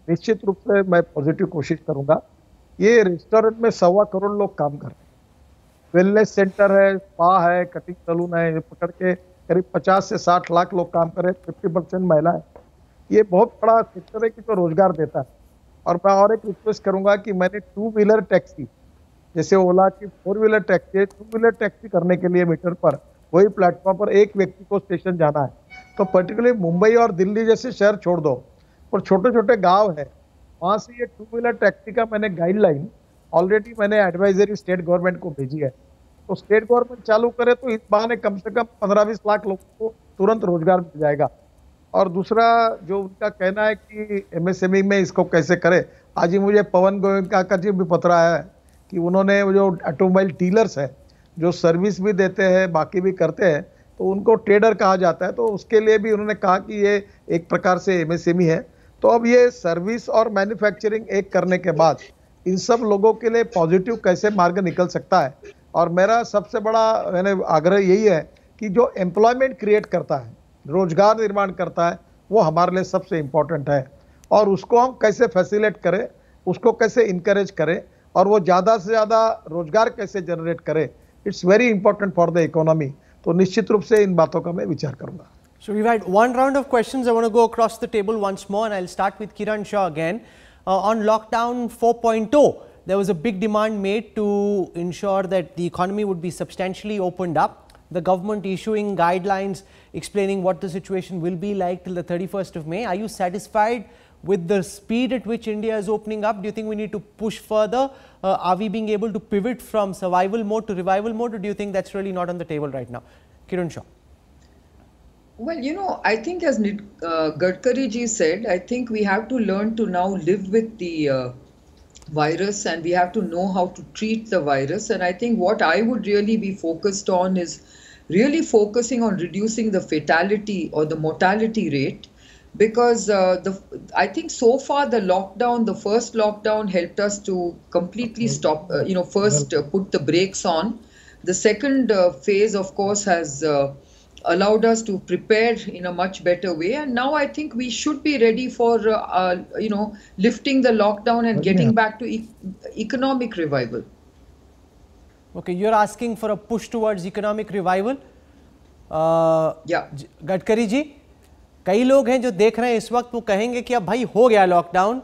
S2: निश्चित रूप से मैं पॉजिटिव कोशिश करूँगा। ये रेस्टोरेंट में सवा करोड़ लोग काम कर रहे हैं। वेलनेस सेंटर है स्पा है कटिंग सलून है, ये पकड़ के करीब 50 से 60 लाख लोग काम कर रहे हैं फिफ्टी परसेंट महिला है। ये बहुत बड़ा सेक्टर है कि जो रोज़गार देता है। और मैं और एक रिक्वेस्ट करूँगा कि मैंने टू व्हीलर टैक्सी जैसे ओला की फोर व्हीलर टैक्सी है टू व्हीलर टैक्सी करने के लिए मीटर पर वही प्लेटफॉर्म पर एक व्यक्ति को स्टेशन जाना है। तो पर्टिकुलरली मुंबई और दिल्ली जैसे शहर छोड़ दो, पर छोटे छोटे गाँव है, वहाँ से ये टू व्हीलर टैक्सी का मैंने गाइडलाइन ऑलरेडी मैंने एडवाइजरी स्टेट गवर्नमेंट को भेजी है। तो स्टेट गवर्नमेंट चालू करे तो इस बहाने कम से कम पंद्रह बीस लाख लोगों को तुरंत रोज़गार मिल जाएगा। और दूसरा जो उनका कहना है कि एमएसएमई में इसको कैसे करे, आज ही मुझे पवन गोयनका का जी भी पत्र आया है कि उन्होंने जो ऑटोमोबाइल डीलर्स है जो सर्विस भी देते हैं, बाकी भी करते हैं तो उनको ट्रेडर कहा जाता है। तो उसके लिए भी उन्होंने कहा कि ये एक प्रकार से एमएसएमई है। तो अब ये सर्विस और मैन्युफैक्चरिंग एक करने के बाद इन सब लोगों के लिए पॉजिटिव कैसे मार्ग निकल सकता है? और मेरा सबसे बड़ा, मैंने आग्रह यही है कि जो एम्प्लॉयमेंट क्रिएट करता है, रोज़गार निर्माण करता है, वो हमारे लिए सबसे इम्पोर्टेंट है। और उसको हम कैसे फैसिलेट करें, उसको कैसे इंकरेज करें, और वो ज़्यादा से ज़्यादा रोज़गार कैसे जनरेट करे It's very important for the economy तो निश्चित रूप से इन बातों का मैं विचार करूंगा
S1: So we've had one round of questions. I want to go across the table once more and I'll start with Kiran Shah again. Uh, on lockdown 4.0, there was a big demand made to ensure that the economy would be substantially opened up. The government issuing guidelines explaining what the situation will be like till the 31st of May. Are you satisfied with the speed at which India is opening up? Do you think we need to push further? Uh, are we being able to pivot from survival mode to revival mode or do you think that's really not on the table right now? Kiran Shah.
S3: Well, you know, I think as uh, Gadkari ji said, I think we have to learn to now live with the uh, virus and we have to know how to treat the virus. And I think what I would really be focused on is really focusing on reducing the fatality or the mortality rate because uh, the I think so far the lockdown, the first lockdown helped us to completely stop, uh, you know, first uh, put the brakes on. The second uh, phase, of course, has uh, allowed us to prepare in a much better way, and now I think we should be ready for, uh, you know, lifting the lockdown and getting back to e economic revival.
S1: Okay, you're asking for a push towards economic revival.
S3: yeah.
S1: Gadkari ji. कई लोग हैं जो देख रहे हैं इस वक्त वो कहेंगे कि अब भाई हो गया लॉकडाउन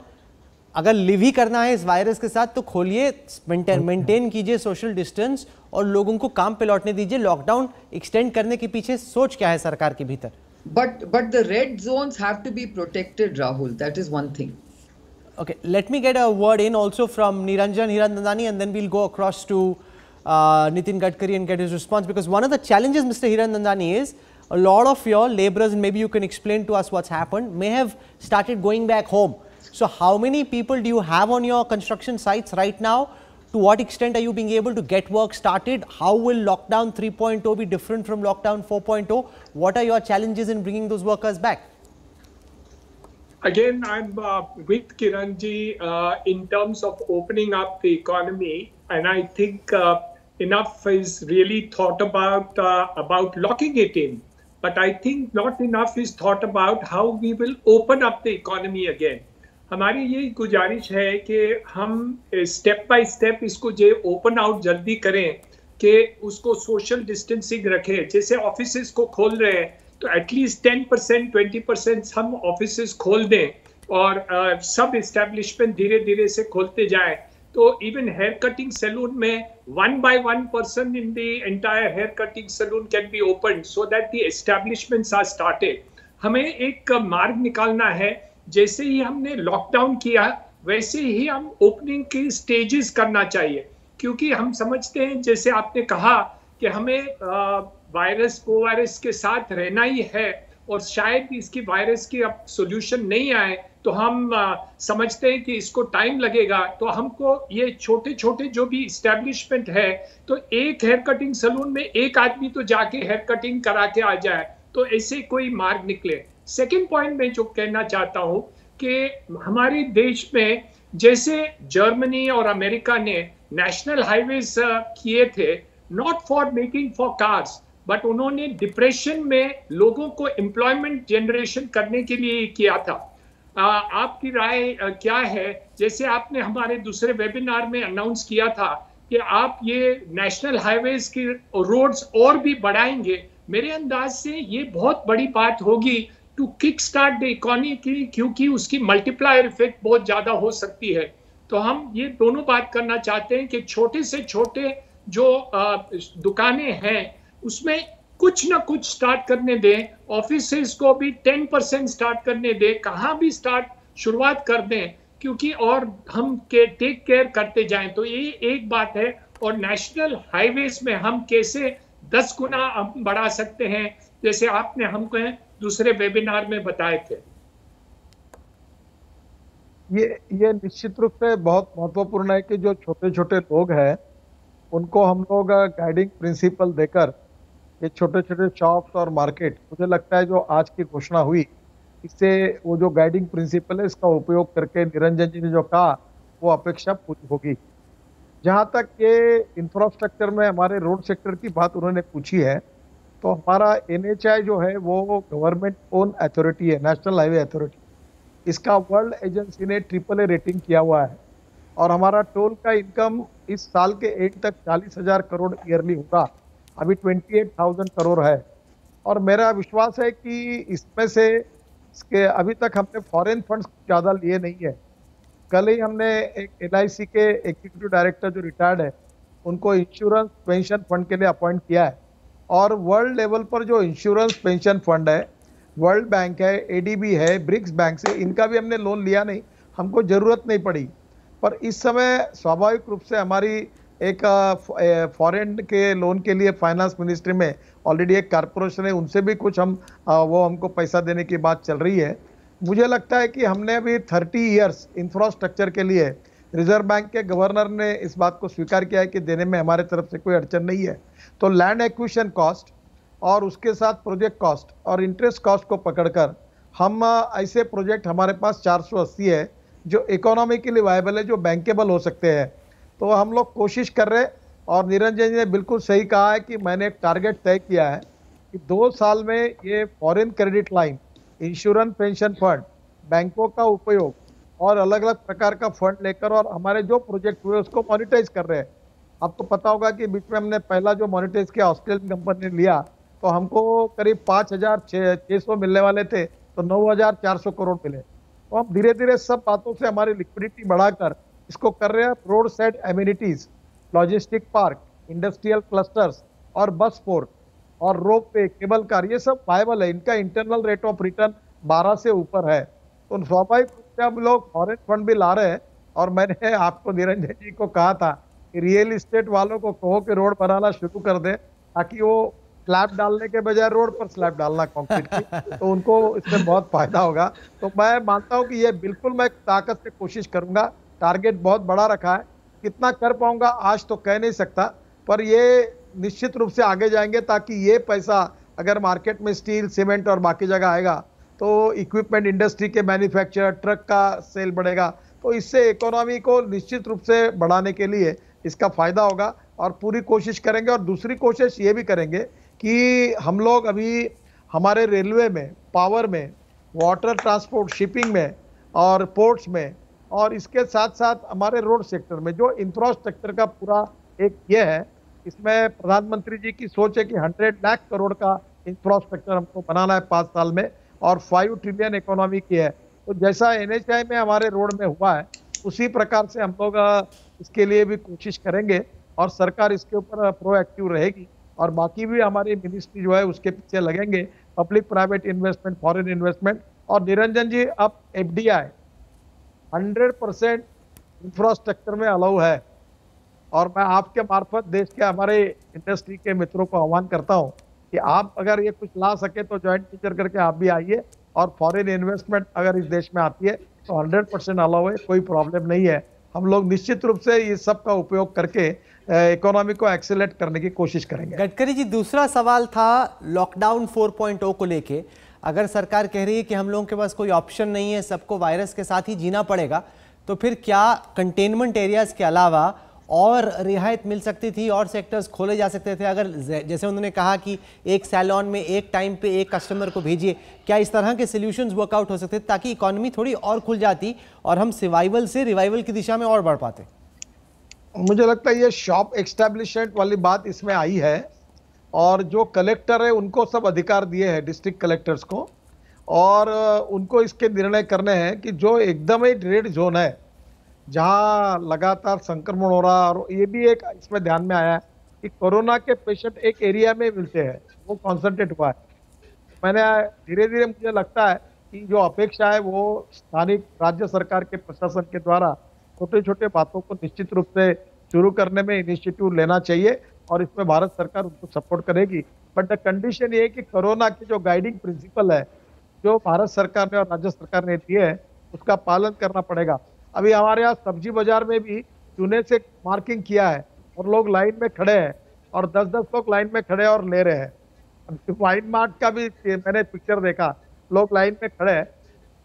S1: अगर लिव ही करना है इस वायरस के साथ तो खोलिए मेंटेन कीजिए सोशल डिस्टेंस और लोगों को काम पे लौटने दीजिए। लॉकडाउन एक्सटेंड करने के पीछे सोच क्या है सरकार के भीतर?
S3: But but the red zones have to be protected Rahul that is one thing
S1: okay let me get a word in also from niranjan hirandandani and then we'll go across to uh, nitin gadkari and get his response because one of the challenges mr hirandandani is a lot of your laborers, and maybe you can explain to us what's happened, may have started going back home. So how many people do you have on your construction sites right now? To what extent are you being able to get work started? How will lockdown 3.0 be different from lockdown 4.0? What are your challenges in bringing those workers back?
S5: Again, I'm uh, with Kiranji uh, in terms of opening up the economy, and I think uh, enough is really thought about uh, about locking it in but I think not enough is thought about how we will open up the economy again. हमारी यही गुजारिश है कि हम step by step इसको जो open out जल्दी करें कि उसको सोशल डिस्टेंसिंग रखें जैसे ऑफ़िस को खोल रहे हैं तो at least ten percent twenty percent हम ऑफ़िस खोल दें और uh, सब इस्टेब्लिशमेंट धीरे धीरे से खोलते जाएँ तो इवन हेयर कटिंग सैलून में one by one person in the entire hair cutting salon can be open so that the establishments are started हमें एक मार्ग निकालना है। जैसे ही हमने लॉकडाउन किया, वैसे ही हम ओपनिंग की स्टेजेस करना चाहिए। क्योंकि हम समझते हैं, जैसे आपने कहा कि हमें वायरस को वायरस के साथ रहना ही है और शायद इसकी वायरस की अब सोल्यूशन नहीं आए। तो हम समझते हैं कि इसको टाइम लगेगा। तो हमको ये छोटे छोटे जो भी इस्टेब्लिशमेंट है तो एक हेयर कटिंग सलून में एक आदमी तो जाके हेयर कटिंग करा के आ जाए तो ऐसे कोई मार्ग निकले। सेकेंड पॉइंट में जो कहना चाहता हूँ कि हमारे देश में जैसे जर्मनी और अमेरिका ने नेशनल हाईवेज किए थे not for making for cars but उन्होंने डिप्रेशन में लोगों को एम्प्लॉयमेंट जनरेशन करने के लिए किया था। आ, आपकी राय क्या है? जैसे आपने हमारे दूसरे वेबिनार में अनाउंस किया था कि आप ये नेशनल हाईवेज की रोड्स और भी बढ़ाएँगे। मेरे अंदाज से ये बहुत बड़ी बात होगी to kick start the economy की क्योंकि उसकी मल्टीप्लायर इफ़ेक्ट बहुत ज़्यादा हो सकती है। तो हम ये दोनों बात करना चाहते हैं कि छोटे से छोटे जो दुकानें हैं उसमें कुछ ना कुछ स्टार्ट करने दें ऑफ़िस को भी टेन परसेंट स्टार्ट करने दें, कहाँ भी स्टार्ट शुरुआत कर दें, क्योंकि और हम के टेक केयर करते जाएँ। तो ये एक बात है, और नेशनल हाईवेज में हम कैसे दस गुना बढ़ा सकते हैं, जैसे आपने हमको दूसरे वेबिनार में बताए थे।
S2: ये ये निश्चित रूप से बहुत महत्वपूर्ण है कि जो छोटे छोटे लोग हैं, उनको हम लोग गाइडिंग प्रिंसिपल देकर ये छोटे छोटे शॉप्स और मार्केट मुझे लगता है जो आज की घोषणा हुई, इससे वो जो गाइडिंग प्रिंसिपल है, इसका उपयोग करके निरंजन जी ने जो कहा, वो अपेक्षा पूरी होगी। जहाँ तक ये इंफ्रास्ट्रक्चर में हमारे रोड सेक्टर की बात उन्होंने पूछी है तो हमारा एनएचआई जो है, वो गवर्नमेंट ओन अथॉरिटी है नेशनल हाईवे अथॉरिटी इसका वर्ल्ड एजेंसी ने ट्रिपल ए रेटिंग किया हुआ है। और हमारा टोल का इनकम इस साल के एंड तक चालीस हज़ार करोड़ ईयरली होगा। अभी ट्वेंटी एट थाउज़ेंड करोड़ है। और मेरा विश्वास है कि इसमें से इसके अभी तक हमने फॉरेन फंड्स ज़्यादा लिए नहीं है। कल ही हमने एक LIC के एग्जीक्यूटिव डायरेक्टर जो रिटायर्ड है, उनको इंश्योरेंस पेंशन फंड के लिए अपॉइंट किया है। और वर्ल्ड लेवल पर जो इंश्योरेंस पेंशन फंड है वर्ल्ड बैंक है एडीबी है ब्रिक्स बैंक से, इनका भी हमने लोन लिया नहीं, हमको ज़रूरत नहीं पड़ी। पर इस समय स्वाभाविक रूप से हमारी एक फॉरेन के लोन के लिए फाइनेंस मिनिस्ट्री में ऑलरेडी एक कारपोरेशन है, उनसे भी कुछ हम वो हमको पैसा देने की बात चल रही है। मुझे लगता है कि हमने अभी थर्टी ईयर्स इंफ्रास्ट्रक्चर के लिए रिज़र्व बैंक के गवर्नर ने इस बात को स्वीकार किया है कि देने में हमारे तरफ़ से कोई अड़चन नहीं है। तो लैंड एक्विशन कॉस्ट और उसके साथ प्रोजेक्ट कॉस्ट और इंटरेस्ट कॉस्ट को पकड़कर हम ऐसे प्रोजेक्ट हमारे पास 480 है, जो इकोनॉमिकली वायबल है, जो बैंकेबल हो सकते हैं। तो हम लोग कोशिश कर रहे और निरंजन जी ने बिल्कुल सही कहा है कि मैंने एक टारगेट तय किया है कि दो साल में ये foreign credit line insurance pension fund बैंकों का उपयोग और अलग अलग प्रकार का फंड लेकर और हमारे जो प्रोजेक्ट हुए उसको मॉनिटाइज कर रहे हैं। आपको पता होगा कि बीच में हमने पहला जो मॉनिटाइज किया ऑस्ट्रेलियन कंपनी ने लिया तो हमको करीब पाँच हज़ार छः सौ मिलने वाले थे तो नौ हज़ार चार सौ करोड़ मिले। तो हम धीरे धीरे सब बातों से हमारी लिक्विडिटी बढ़ाकर इसको कर रहे हैं road side amenities logistic park industrial clusters और बस पोर्ट और रोप वे केबल कार ये सब वायबल है। इनका इंटरनल रेट ऑफ़ रिटर्न 12 से ऊपर है। तो स्वाभाविक रूप से हम लोग फॉरेन फंड भी ला रहे हैं और मैंने आपको निरंजन जी को कहा था कि रियल इस्टेट वालों को कहो कि रोड बनाना शुरू कर दे ताकि वो स्लैब डालने के बजाय रोड पर स्लैब डालना कंक्रीट की। तो उनको इससे बहुत फ़ायदा होगा। तो मैं मानता हूँ कि ये बिल्कुल मैं ताकत से कोशिश करूँगा टारगेट बहुत बड़ा रखा है। कितना कर पाऊँगा आज तो कह नहीं सकता, पर ये निश्चित रूप से आगे जाएँगे ताकि ये पैसा अगर मार्केट में स्टील, सीमेंट और बाकी जगह आएगा तो इक्विपमेंट इंडस्ट्री के मैन्युफैक्चर ट्रक का सेल बढ़ेगा। तो इससे इकोनॉमी को निश्चित रूप से बढ़ाने के लिए इसका फ़ायदा होगा और पूरी कोशिश करेंगे। और दूसरी कोशिश ये भी करेंगे कि हम लोग अभी हमारे रेलवे में, पावर में, वाटर ट्रांसपोर्ट, शिपिंग में और पोर्ट्स में और इसके साथ साथ हमारे रोड सेक्टर में जो इंफ्रास्ट्रक्चर का पूरा एक ये है, इसमें प्रधानमंत्री जी की सोच है कि 100 लाख करोड़ का इंफ्रास्ट्रक्चर हमको बनाना है पाँच साल में और फाइव ट्रिलियन इकोनॉमी की है। तो जैसा एन में हमारे रोड में हुआ है, उसी प्रकार से हम लोग इसके लिए भी कोशिश करेंगे और सरकार इसके ऊपर प्रोएक्टिव रहेगी और बाकी भी हमारी मिनिस्ट्री जो है उसके पीछे लगेंगे। Public private investment foreign investment और निरंजन जी अब एफ़ हंड्रेड परसेंट इंफ्रास्ट्रक्चर में अलाउ है। और मैं आपके मार्फत देश के हमारे इंडस्ट्री के मित्रों को आह्वान करता हूँ कि आप अगर ये कुछ ला सके तो ज्वाइंट टीचर करके आप भी आइए और फॉरेन इन्वेस्टमेंट अगर इस देश में आती है तो हंड्रेड परसेंट अलाउ है, कोई प्रॉब्लम नहीं है। हम लोग निश्चित रूप से इस सब का उपयोग करके इकोनॉमी को एक्सेलेट करने की कोशिश करेंगे।
S1: गडकरी जी, दूसरा सवाल था लॉकडाउन 4.0 को लेके। अगर सरकार कह रही है कि हम लोगों के पास कोई ऑप्शन नहीं है, सबको वायरस के साथ ही जीना पड़ेगा तो फिर क्या कंटेनमेंट एरियाज़ के अलावा और रियायत मिल सकती थी, और सेक्टर्स खोले जा सकते थे? अगर जैसे उन्होंने कहा कि एक सैलॉन में एक टाइम पे एक कस्टमर को भेजिए, क्या इस तरह के सोल्यूशंस वर्कआउट हो सकते ताकि इकोनॉमी थोड़ी और खुल जाती और हम सर्वाइवल से रिवाइवल की दिशा में और बढ़ पाते?
S2: मुझे लगता है ये शॉप एक्स्टेब्लिशमेंट वाली बात इसमें आई है। और जो कलेक्टर है, उनको सब अधिकार दिए हैं डिस्ट्रिक्ट कलेक्टर्स को। और उनको इसके निर्णय करने हैं कि जो एकदम ही रेड जोन है, जहाँ लगातार संक्रमण हो रहा और ये भी एक इसमें ध्यान में आया कि कोरोना के पेशेंट एक एरिया में मिलते हैं, वो कॉन्सेंट्रेट हुआ है। मैंने धीरे धीरे मुझे लगता है कि जो अपेक्षा है, वो स्थानिक राज्य सरकार के प्रशासन के द्वारा छोटे छोटे बातों को निश्चित रूप से शुरू करने में इनिशिएटिव लेना चाहिए। और इसमें भारत सरकार उनको सपोर्ट करेगी। बट द कंडीशन ये है कि कोरोना की जो गाइडिंग प्रिंसिपल है, जो भारत सरकार ने और राज्य सरकार ने दिए है, उसका पालन करना पड़ेगा। अभी हमारे यहाँ सब्ज़ी बाज़ार में भी चूने से मार्किंग किया है और लोग लाइन में खड़े हैं और दस दस लोग लाइन में खड़े और ले रहे हैं। वाइन मार्ट का भी मैंने पिक्चर देखा, लोग लाइन में खड़े हैं।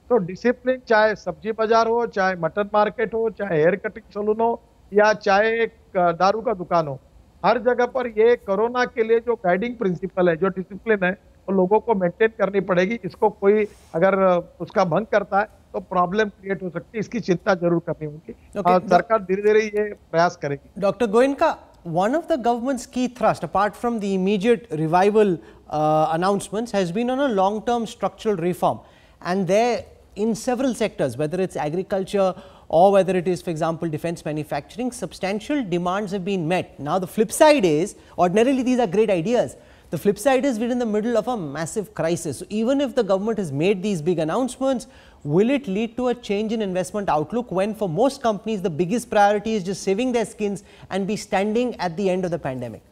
S2: तो डिसिप्लिन चाहे सब्ज़ी बाज़ार हो, चाहे मटन मार्केट हो, चाहे हेयर कटिंग सलून हो, या चाहे दारू का दुकान हो हर जगह पर ये कोरोना के लिए जो गाइडिंग प्रिंसिपल है जो डिसिप्लिन है वो तो लोगों को मेंटेन करनी पड़ेगी इसको कोई अगर उसका भंग करता है तो प्रॉब्लम क्रिएट हो सकती है इसकी चिंता ज़रूर करनी होगी okay, सरकार धीरे धीरे ये प्रयास करेगी
S1: doctor Goenka one of the government's key thrust apart from the immediate revival uh, announcements has been on a long term structural reform and there in several sectors whether it's agriculture or whether it is for example defense manufacturing substantial demands have been met now the flip side is ordinarily these are great ideas the flip side is we're in the middle of a massive crisis. So even if the government has made these big announcements, will it lead to a change in investment outlook when for most companies the biggest priority is just saving their skins and be standing at the end of the pandemic?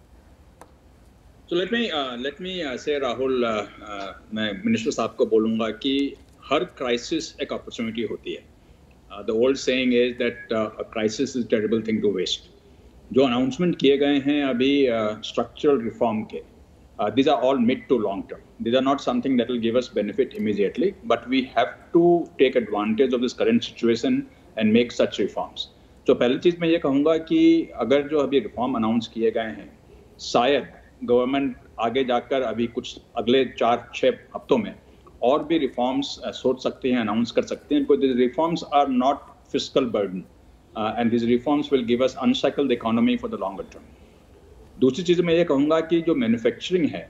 S6: So let me uh, let me uh, say Rahul, uh, uh, मैं minister साहब को बोलूँगा कि हर crisis एक opportunity होती है the old saying is that a crisis is terrible thing to waste जो announcement किए गए हैं अभी स्ट्रक्चरल uh, रिफॉर्म के these are all mid to long term these are not something that will give us benefit immediately but we have to take advantage of this current situation and make such reforms तो पहली चीज़ मैं ये कहूँगा कि अगर जो अभी reform announce किए गए हैं शायद गवर्नमेंट आगे जाकर अभी कुछ अगले चार छः हफ्तों में और भी रिफॉर्म्स uh, सोच सकते हैं अनाउंस कर सकते हैं because reforms are not physical burden and this reforms will give us unshackle the economy for the longer term दूसरी चीज़ मैं ये कहूँगा कि जो मैन्युफैक्चरिंग है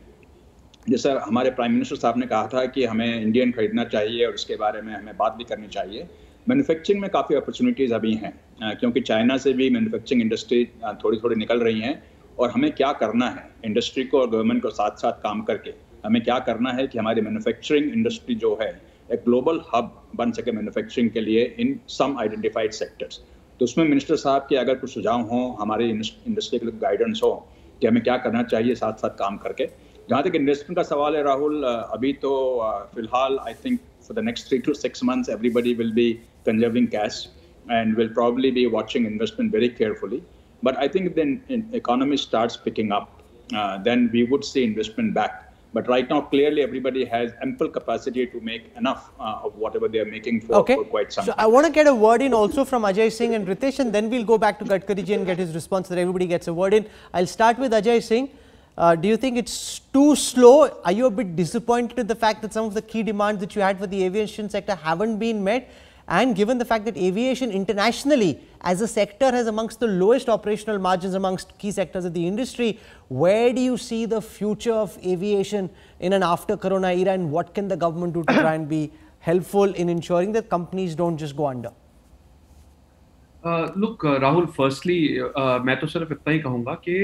S6: जैसा हमारे प्राइम मिनिस्टर साहब ने कहा था कि हमें इंडियन खरीदना चाहिए और उसके बारे में हमें बात भी करनी चाहिए। मैन्युफैक्चरिंग में काफ़ी अपॉर्चुनिटीज़ अभी हैं क्योंकि चाइना से भी मैन्युफैक्चरिंग इंडस्ट्री थोड़ी थोड़ी निकल रही हैं और हमें क्या करना है इंडस्ट्री को और गवर्नमेंट को साथ साथ काम करके। हमें क्या करना है कि हमारी मैन्युफैक्चरिंग इंडस्ट्री जो है एक ग्लोबल हब बन सके मैन्युफैक्चरिंग के लिए इन सम आइडेंटिफाइड सेक्टर्स तो उसमें मिनिस्टर साहब के अगर कुछ सुझाव हों हमारे इंडस्ट्री के लिए गाइडेंस हो कि हमें क्या करना चाहिए साथ साथ काम करके। जहाँ तक इन्वेस्टमेंट का सवाल है राहुल अभी तो फ़िलहाल I think for the next three to six months everybody will be conserving cash and will probably be watching investment very carefully. But I think then economy starts picking up, we would see investment back. But right now, clearly, everybody has ample capacity to make enough uh, of whatever they are making for, okay. for quite some
S1: so
S6: time.
S1: I want to get a word in also from Ajay Singh and Ritesh, and then we'll go back to Gadkari ji and get his response so that everybody gets a word in. I'll start with Ajay Singh. Uh, do you think it's too slow? Are you a bit disappointed with the fact that some of the key demands that you had for the aviation sector haven't been met? And given the fact that aviation internationally as a sector has amongst the lowest operational margins amongst key sectors of the industry, where do you see the future of aviation in an after corona era and what can the government do to try and be helpful in ensuring that companies don't just go under?
S7: Look Rahul firstly मैं तो सिर्फ इतना ही कहूँगा कि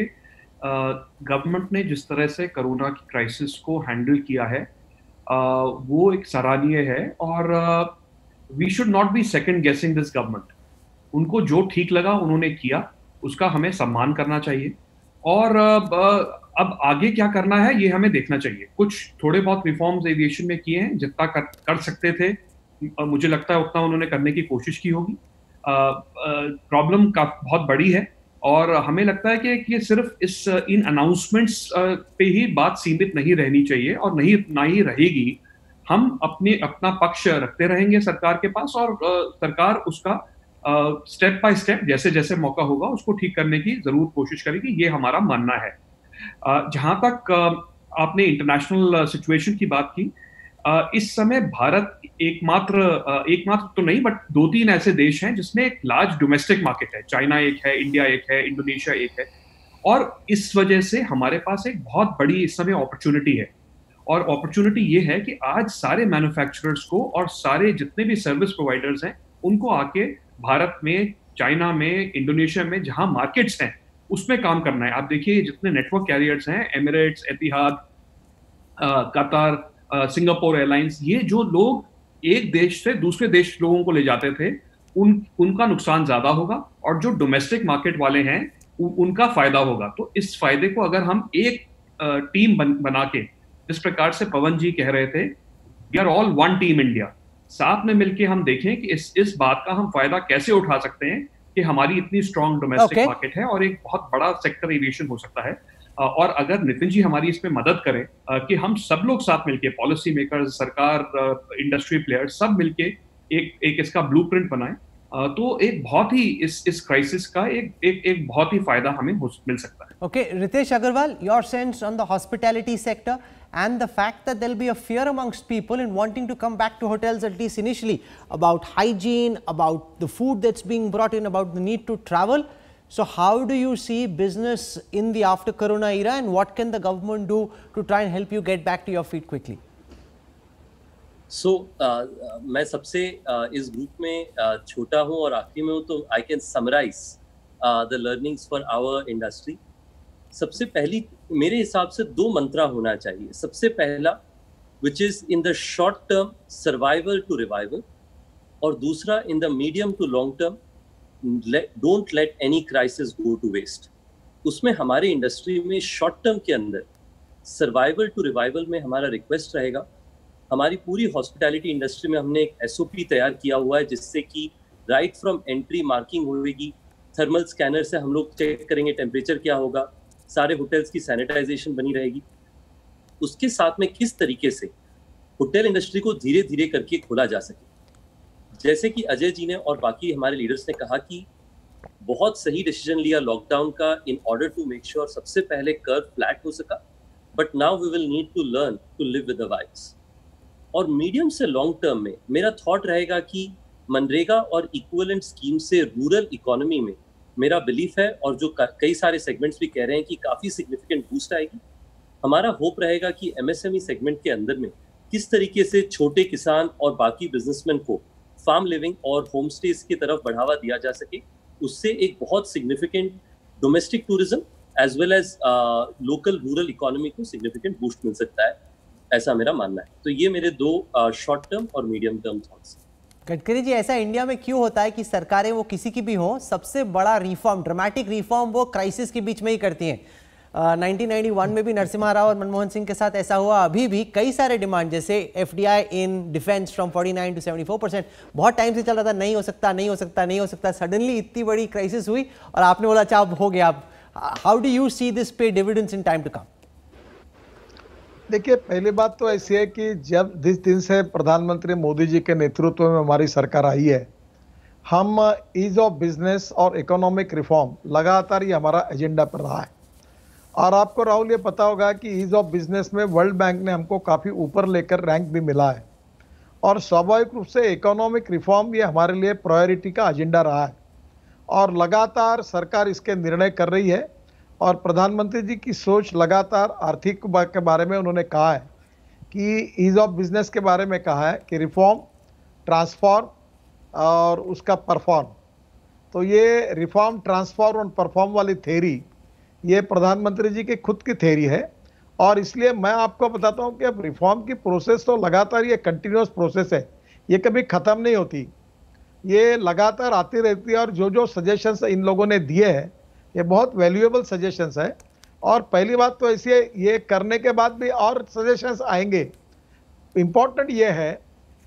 S7: government ने जिस तरह से कोरोना की क्राइसिस को हैंडल किया है uh, वो एक सराहनीय है और uh, we should not be second guessing this government उनको जो ठीक लगा उन्होंने किया। उसका हमें सम्मान करना चाहिए। और अब आगे क्या करना है ये हमें देखना चाहिए। कुछ थोड़े बहुत रिफॉर्म्स एविएशन में किए हैं जितना कर, कर सकते थे। मुझे लगता है उतना उन्होंने करने की कोशिश की होगी। प्रॉब्लम का बहुत बड़ी है। और हमें लगता है कि ये सिर्फ़ इस इन अनाउंसमेंट्स पे ही बात सीमित नहीं रहनी चाहिए और नहीं ना ही रहेगी। हम अपने, अपना पक्ष रखते रहेंगे सरकार के पास और सरकार उसका स्टेप बाय स्टेप जैसे जैसे मौका होगा उसको ठीक करने की ज़रूर कोशिश करेगी, ये हमारा मानना है। जहाँ तक आपने इंटरनेशनल सिचुएशन की बात की इस समय भारत एकमात्र एकमात्र तो नहीं बट दो तीन ऐसे देश हैं जिसमें एक लार्ज डोमेस्टिक मार्केट है। चाइना एक है इंडिया एक है इंडोनेशिया एक है। और इस वजह से हमारे पास एक बहुत बड़ी इस समय अपॉर्चुनिटी है। और अपॉर्चुनिटी ये है कि आज सारे मैन्युफैक्चरर्स को और सारे जितने भी सर्विस प्रोवाइडर्स हैं उनको आके भारत में चाइना में इंडोनेशिया में जहाँ मार्केट्स हैं उसमें काम करना है। आप देखिए जितने नेटवर्क कैरियर्स हैं Emirates Etihad Qatar Singapore airlines ये जो लोग एक देश से दूसरे देश लोगों को ले जाते थे उन उनका नुकसान ज़्यादा होगा और जो डोमेस्टिक मार्केट वाले हैं उनका फ़ायदा होगा। तो इस फ़ायदे को अगर हम एक टीम बन, बना के जिस प्रकार से पवन जी कह रहे थे we are all one team India साथ में मिलकर हम देखें कि इस इस बात का हम फ़ायदा कैसे उठा सकते हैं कि हमारी इतनी स्ट्रॉन्ग डोमेस्टिक okay. मार्केट है और एक बहुत बड़ा सेक्टर एविएशन हो सकता है। और अगर नितिन जी हमारी इसमें मदद करें कि हम सब लोग साथ मिलके पॉलिसी मेकर सरकार इंडस्ट्री प्लेयर सब मिलके एक एक इसका ब्लूप्रिंट बनाएँ तो एक बहुत ही इस इस क्राइसिस का एक एक एक बहुत ही फ़ायदा हमें मिल सकता है।
S1: Okay Ritesh Agarwal your sense on the hospitality sector and the fact that there'll be a fear amongst people in wanting to come back to hotels at least initially about hygiene, about the food that's being brought in, about the need to travel. So how do you see business in the after corona era and what can the government do to try and help you get back to your feet quickly?
S8: So so, uh, uh, मैं सबसे uh, इस group में uh, छोटा हूँ और आखिरी में हूँ तो I can summarise the learnings for our industry सबसे पहली, मेरे हिसाब से दो मंत्रा होना चाहिए। सबसे पहला which is in the short term survival to revival और दूसरा in the medium to long term don't let any crisis go to waste उसमें हमारे इंडस्ट्री में शॉर्ट टर्म के अंदर सर्वाइवल टू रिवाइवल में हमारा रिक्वेस्ट रहेगा। हमारी पूरी हॉस्पिटैलिटी इंडस्ट्री में हमने एक एसओपी तैयार किया हुआ है, जिससे कि राइट फ्रॉम एंट्री मार्किंग होगी थर्मल स्कैनर से हम लोग चेक करेंगे टेम्परेचर क्या होगा। सारे होटल्स की सैनिटाइजेशन बनी रहेगी। उसके साथ में किस तरीके से होटल इंडस्ट्री को धीरे धीरे करके खोला जा सके? जैसे कि अजय जी ने और बाकी हमारे लीडर्स ने कहा कि बहुत सही डिसीज़न लिया लॉकडाउन का in order to make sure सबसे पहले कर्व फ्लैट हो सका। But now we will need to learn to live with virus और मीडियम से लॉन्ग टर्म में मेरा थॉट रहेगा कि मनरेगा और इक्वलेंट स्कीम से रूरल इकोनॉमी में मेरा बिलीफ है और जो कई सारे सेगमेंट्स भी कह रहे हैं कि काफ़ी सिग्निफिकेंट बूस्ट आएगी। हमारा होप रहेगा कि एमएसएमई सेगमेंट के अंदर में किस तरीके से छोटे किसान और बाकी बिजनेसमैन को फार्म लिविंग और होम स्टेज की तरफ़ बढ़ावा दिया जा सके, उससे एक बहुत significant domestic tourism as well as local rural economy को सिग्निफिकेंट बूस्ट मिल सकता है, ऐसा मेरा मानना है। तो ये मेरे दो शॉर्ट टर्म और मीडियम टर्म थॉट्स हैं।
S1: गडकरी जी ऐसा इंडिया में क्यों होता है कि सरकारें वो किसी की भी हो सबसे बड़ा रिफॉर्म ड्रामेटिक रिफॉर्म वो क्राइसिस के बीच में ही करती हैं। uh, 1991 में भी नरसिम्हा राव और मनमोहन सिंह के साथ ऐसा हुआ। अभी भी कई सारे डिमांड जैसे FDI in defence from 49 to 74 percent बहुत टाइम से चल रहा था नहीं हो सकता नहीं हो सकता नहीं हो सकता। सडनली इतनी बड़ी क्राइसिस हुई और आपने बोला अच्छा हो गया अब how do you see this pay dividends in time to come
S2: देखिए, पहली बात तो ऐसी है कि जब जिस दिन से प्रधानमंत्री मोदी जी के नेतृत्व में हमारी सरकार आई है, हम ईज ऑफ़ बिज़नेस और इकोनॉमिक रिफॉर्म लगातार ये हमारा एजेंडा पर रहा है। और आपको राहुल, ये पता होगा कि ईज ऑफ़ बिज़नेस में वर्ल्ड बैंक ने हमको काफ़ी ऊपर लेकर रैंक भी मिला है। और स्वाभाविक रूप से इकोनॉमिक रिफॉर्म ये हमारे लिए प्रायोरिटी का एजेंडा रहा है। और लगातार सरकार इसके निर्णय कर रही है। और प्रधानमंत्री जी की सोच लगातार आर्थिक के बारे में उन्होंने कहा है कि ईज ऑफ़ बिज़नेस के बारे में कहा है कि रिफॉर्म ट्रांसफॉर्म और उसका परफॉर्म तो ये रिफॉर्म ट्रांसफॉर्म और परफॉर्म वाली थेरी ये प्रधानमंत्री जी की खुद की थेरी है। और इसलिए मैं आपको बताता हूँ कि अब रिफॉर्म की प्रोसेस तो लगातार ये कंटिन्यूस प्रोसेस है। ये कभी ख़त्म नहीं होती। ये लगातार आती रहती है और जो जो सजेशंस इन लोगों ने दिए हैं ये बहुत वैल्यूएबल सजेशंस है। और पहली बात तो ऐसी ये करने के बाद भी और सजेशंस आएँगे। इम्पोर्टेंट ये है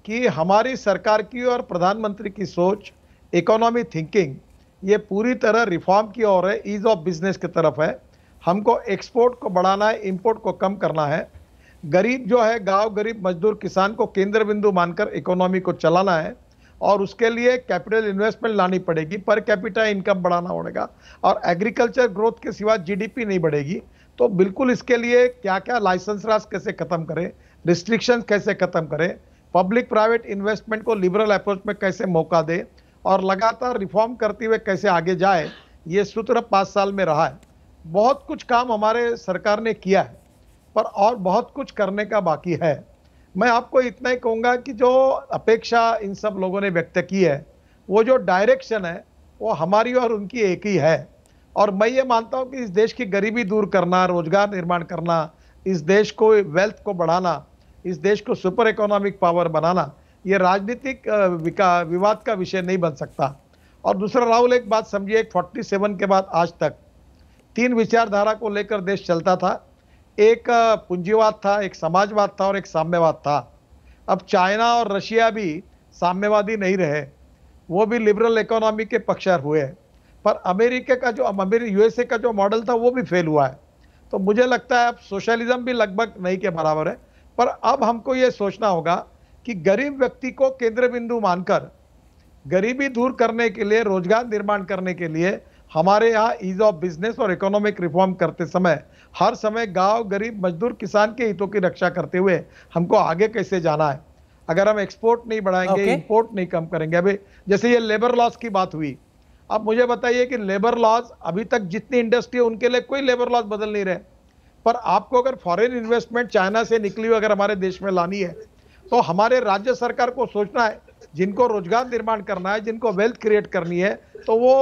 S2: कि हमारी सरकार की और प्रधानमंत्री की सोच इकोनॉमी थिंकिंग ये पूरी तरह रिफॉर्म की ओर है ईज ऑफ़ बिज़नेस की तरफ़ है। हमको एक्सपोर्ट को बढ़ाना है इम्पोर्ट को कम करना है। गरीब जो है, गाँव गरीब मजदूर किसान को केंद्र बिंदु मानकर इकोनॉमी को चलाना है। और उसके लिए कैपिटल इन्वेस्टमेंट लानी पड़ेगी, पर कैपिटा इनकम बढ़ाना पड़ेगा और एग्रीकल्चर ग्रोथ के सिवा जीडीपी नहीं बढ़ेगी। तो बिल्कुल इसके लिए क्या क्या लाइसेंस राज कैसे खत्म करें रिस्ट्रिक्शन कैसे खत्म करें पब्लिक प्राइवेट इन्वेस्टमेंट को लिबरल अप्रोच में कैसे मौका दे, और लगातार रिफॉर्म करते हुए कैसे आगे जाए, ये सूत्र पाँच साल में रहा है। बहुत कुछ काम हमारे सरकार ने किया है, पर और बहुत कुछ करने का बाकी है। मैं आपको इतना ही कहूँगा कि जो अपेक्षा इन सब लोगों ने व्यक्त की है, वो जो डायरेक्शन है, वो हमारी और उनकी एक ही है। और मैं ये मानता हूँ कि इस देश की गरीबी दूर करना, रोज़गार निर्माण करना, इस देश को वेल्थ को बढ़ाना, इस देश को सुपर इकोनॉमिक पावर बनाना, ये राजनीतिक विवाद का विषय नहीं बन सकता। और दूसरा, राहुल, एक बात समझिए फोर्टी सेवन के बाद आज तक तीन विचारधारा को लेकर देश चलता था। एक पूंजीवाद था, एक समाजवाद था और एक साम्यवाद था। अब चाइना और रशिया भी साम्यवादी नहीं रहे। वो भी लिबरल इकोनॉमी के पक्षर हुए। पर अमेरिका का जो यूएसए का जो मॉडल था, वो भी फेल हुआ है। तो मुझे लगता है अब सोशलिज्म भी लगभग नहीं के बराबर है। पर अब हमको ये सोचना होगा कि गरीब व्यक्ति को केंद्र बिंदु मानकर, गरीबी दूर करने के लिए, रोज़गार निर्माण करने के लिए हमारे यहाँ ईज ऑफ़ बिज़नेस और इकोनॉमिक रिफॉर्म करते समय हर समय गाँव गरीब मजदूर किसान के हितों की रक्षा करते हुए हमको आगे कैसे जाना है? अगर हम एक्सपोर्ट नहीं बढ़ाएँगे okay. इंपोर्ट नहीं कम करेंगे। अभी जैसे ये लेबर लॉस की बात हुई अब मुझे बताइए कि लेबर लॉस अभी तक जितनी इंडस्ट्री है उनके लिए कोई लेबर लॉस बदल नहीं रहे। पर आपको अगर फॉरेन इन्वेस्टमेंट चाइना से निकली हुई अगर हमारे देश में लानी है तो हमारे राज्य सरकार को सोचना है जिनको रोज़गार निर्माण करना है, जिनको वेल्थ क्रिएट करनी है तो वो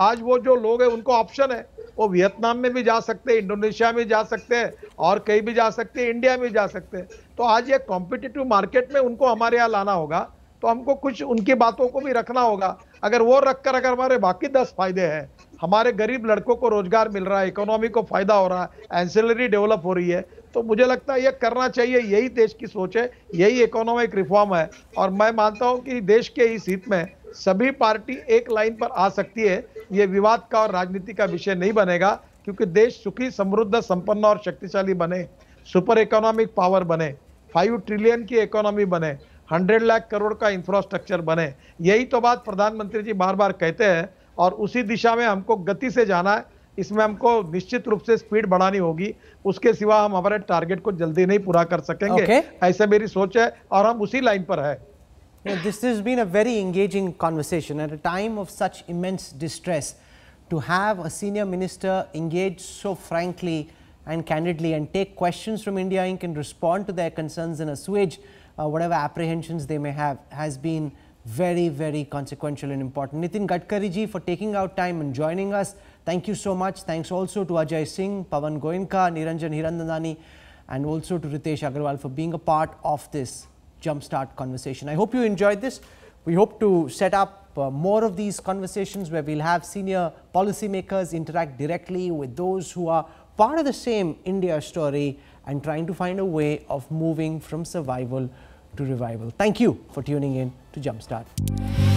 S2: आज वो जो लोग हैं, उनको ऑप्शन है। वो वियतनाम में भी जा सकते हैं, इंडोनेशिया में जा सकते हैं, और कहीं भी जा सकते हैं, इंडिया में जा सकते हैं। तो आज ये कॉम्पिटिटिव मार्केट में उनको हमारे यहाँ लाना होगा तो हमको कुछ उनकी बातों को भी रखना होगा। अगर वो रख कर अगर हमारे बाकी दस फ़ायदे हैं, हमारे गरीब लड़कों को रोज़गार मिल रहा है इकोनॉमी को फ़ायदा हो रहा है एंसिलरी डेवलप हो रही है तो मुझे लगता है ये करना चाहिए, यही देश की सोच है, यही इकोनॉमिक रिफॉर्म है। और मैं मानता हूँ कि देश के इस हित में सभी पार्टी एक लाइन पर आ सकती है। ये विवाद का और राजनीति का विषय नहीं बनेगा, क्योंकि देश सुखी, समृद्ध, संपन्न और शक्तिशाली बने सुपर इकोनॉमिक पावर बने फाइव ट्रिलियन की इकोनॉमी बने हंड्रेड लाख करोड़ का इंफ्रास्ट्रक्चर बने। यही तो बात प्रधानमंत्री जी बार बार कहते हैं, और उसी दिशा में हमको गति से जाना है। इसमें हमको निश्चित रूप से स्पीड बढ़ानी होगी उसके सिवा हम हमारे टारगेट को जल्दी नहीं पूरा कर सकेंगे okay. ऐसे मेरी सोच है और हम उसी लाइन पर है
S1: this has been a very engaging conversation at a time of such immense distress to have a senior minister engage so frankly and candidly and take questions from India Inc. and respond to their concerns and assuage uh, whatever apprehensions they may have has been very, very consequential and important. Nitin Gadkari ji for taking out time and joining us. Thank you so much. Thanks also to Ajay Singh, Pavan Goenka, Niranjan Hirandandani and also to Ritesh Agarwal for being a part of this Jumpstart conversation. I hope you enjoyed this. We hope to set up uh, more of these conversations where we'll have senior policymakers interact directly with those who are part of the same India story and trying to find a way of moving from survival to revival. Thank you for tuning in to Jumpstart.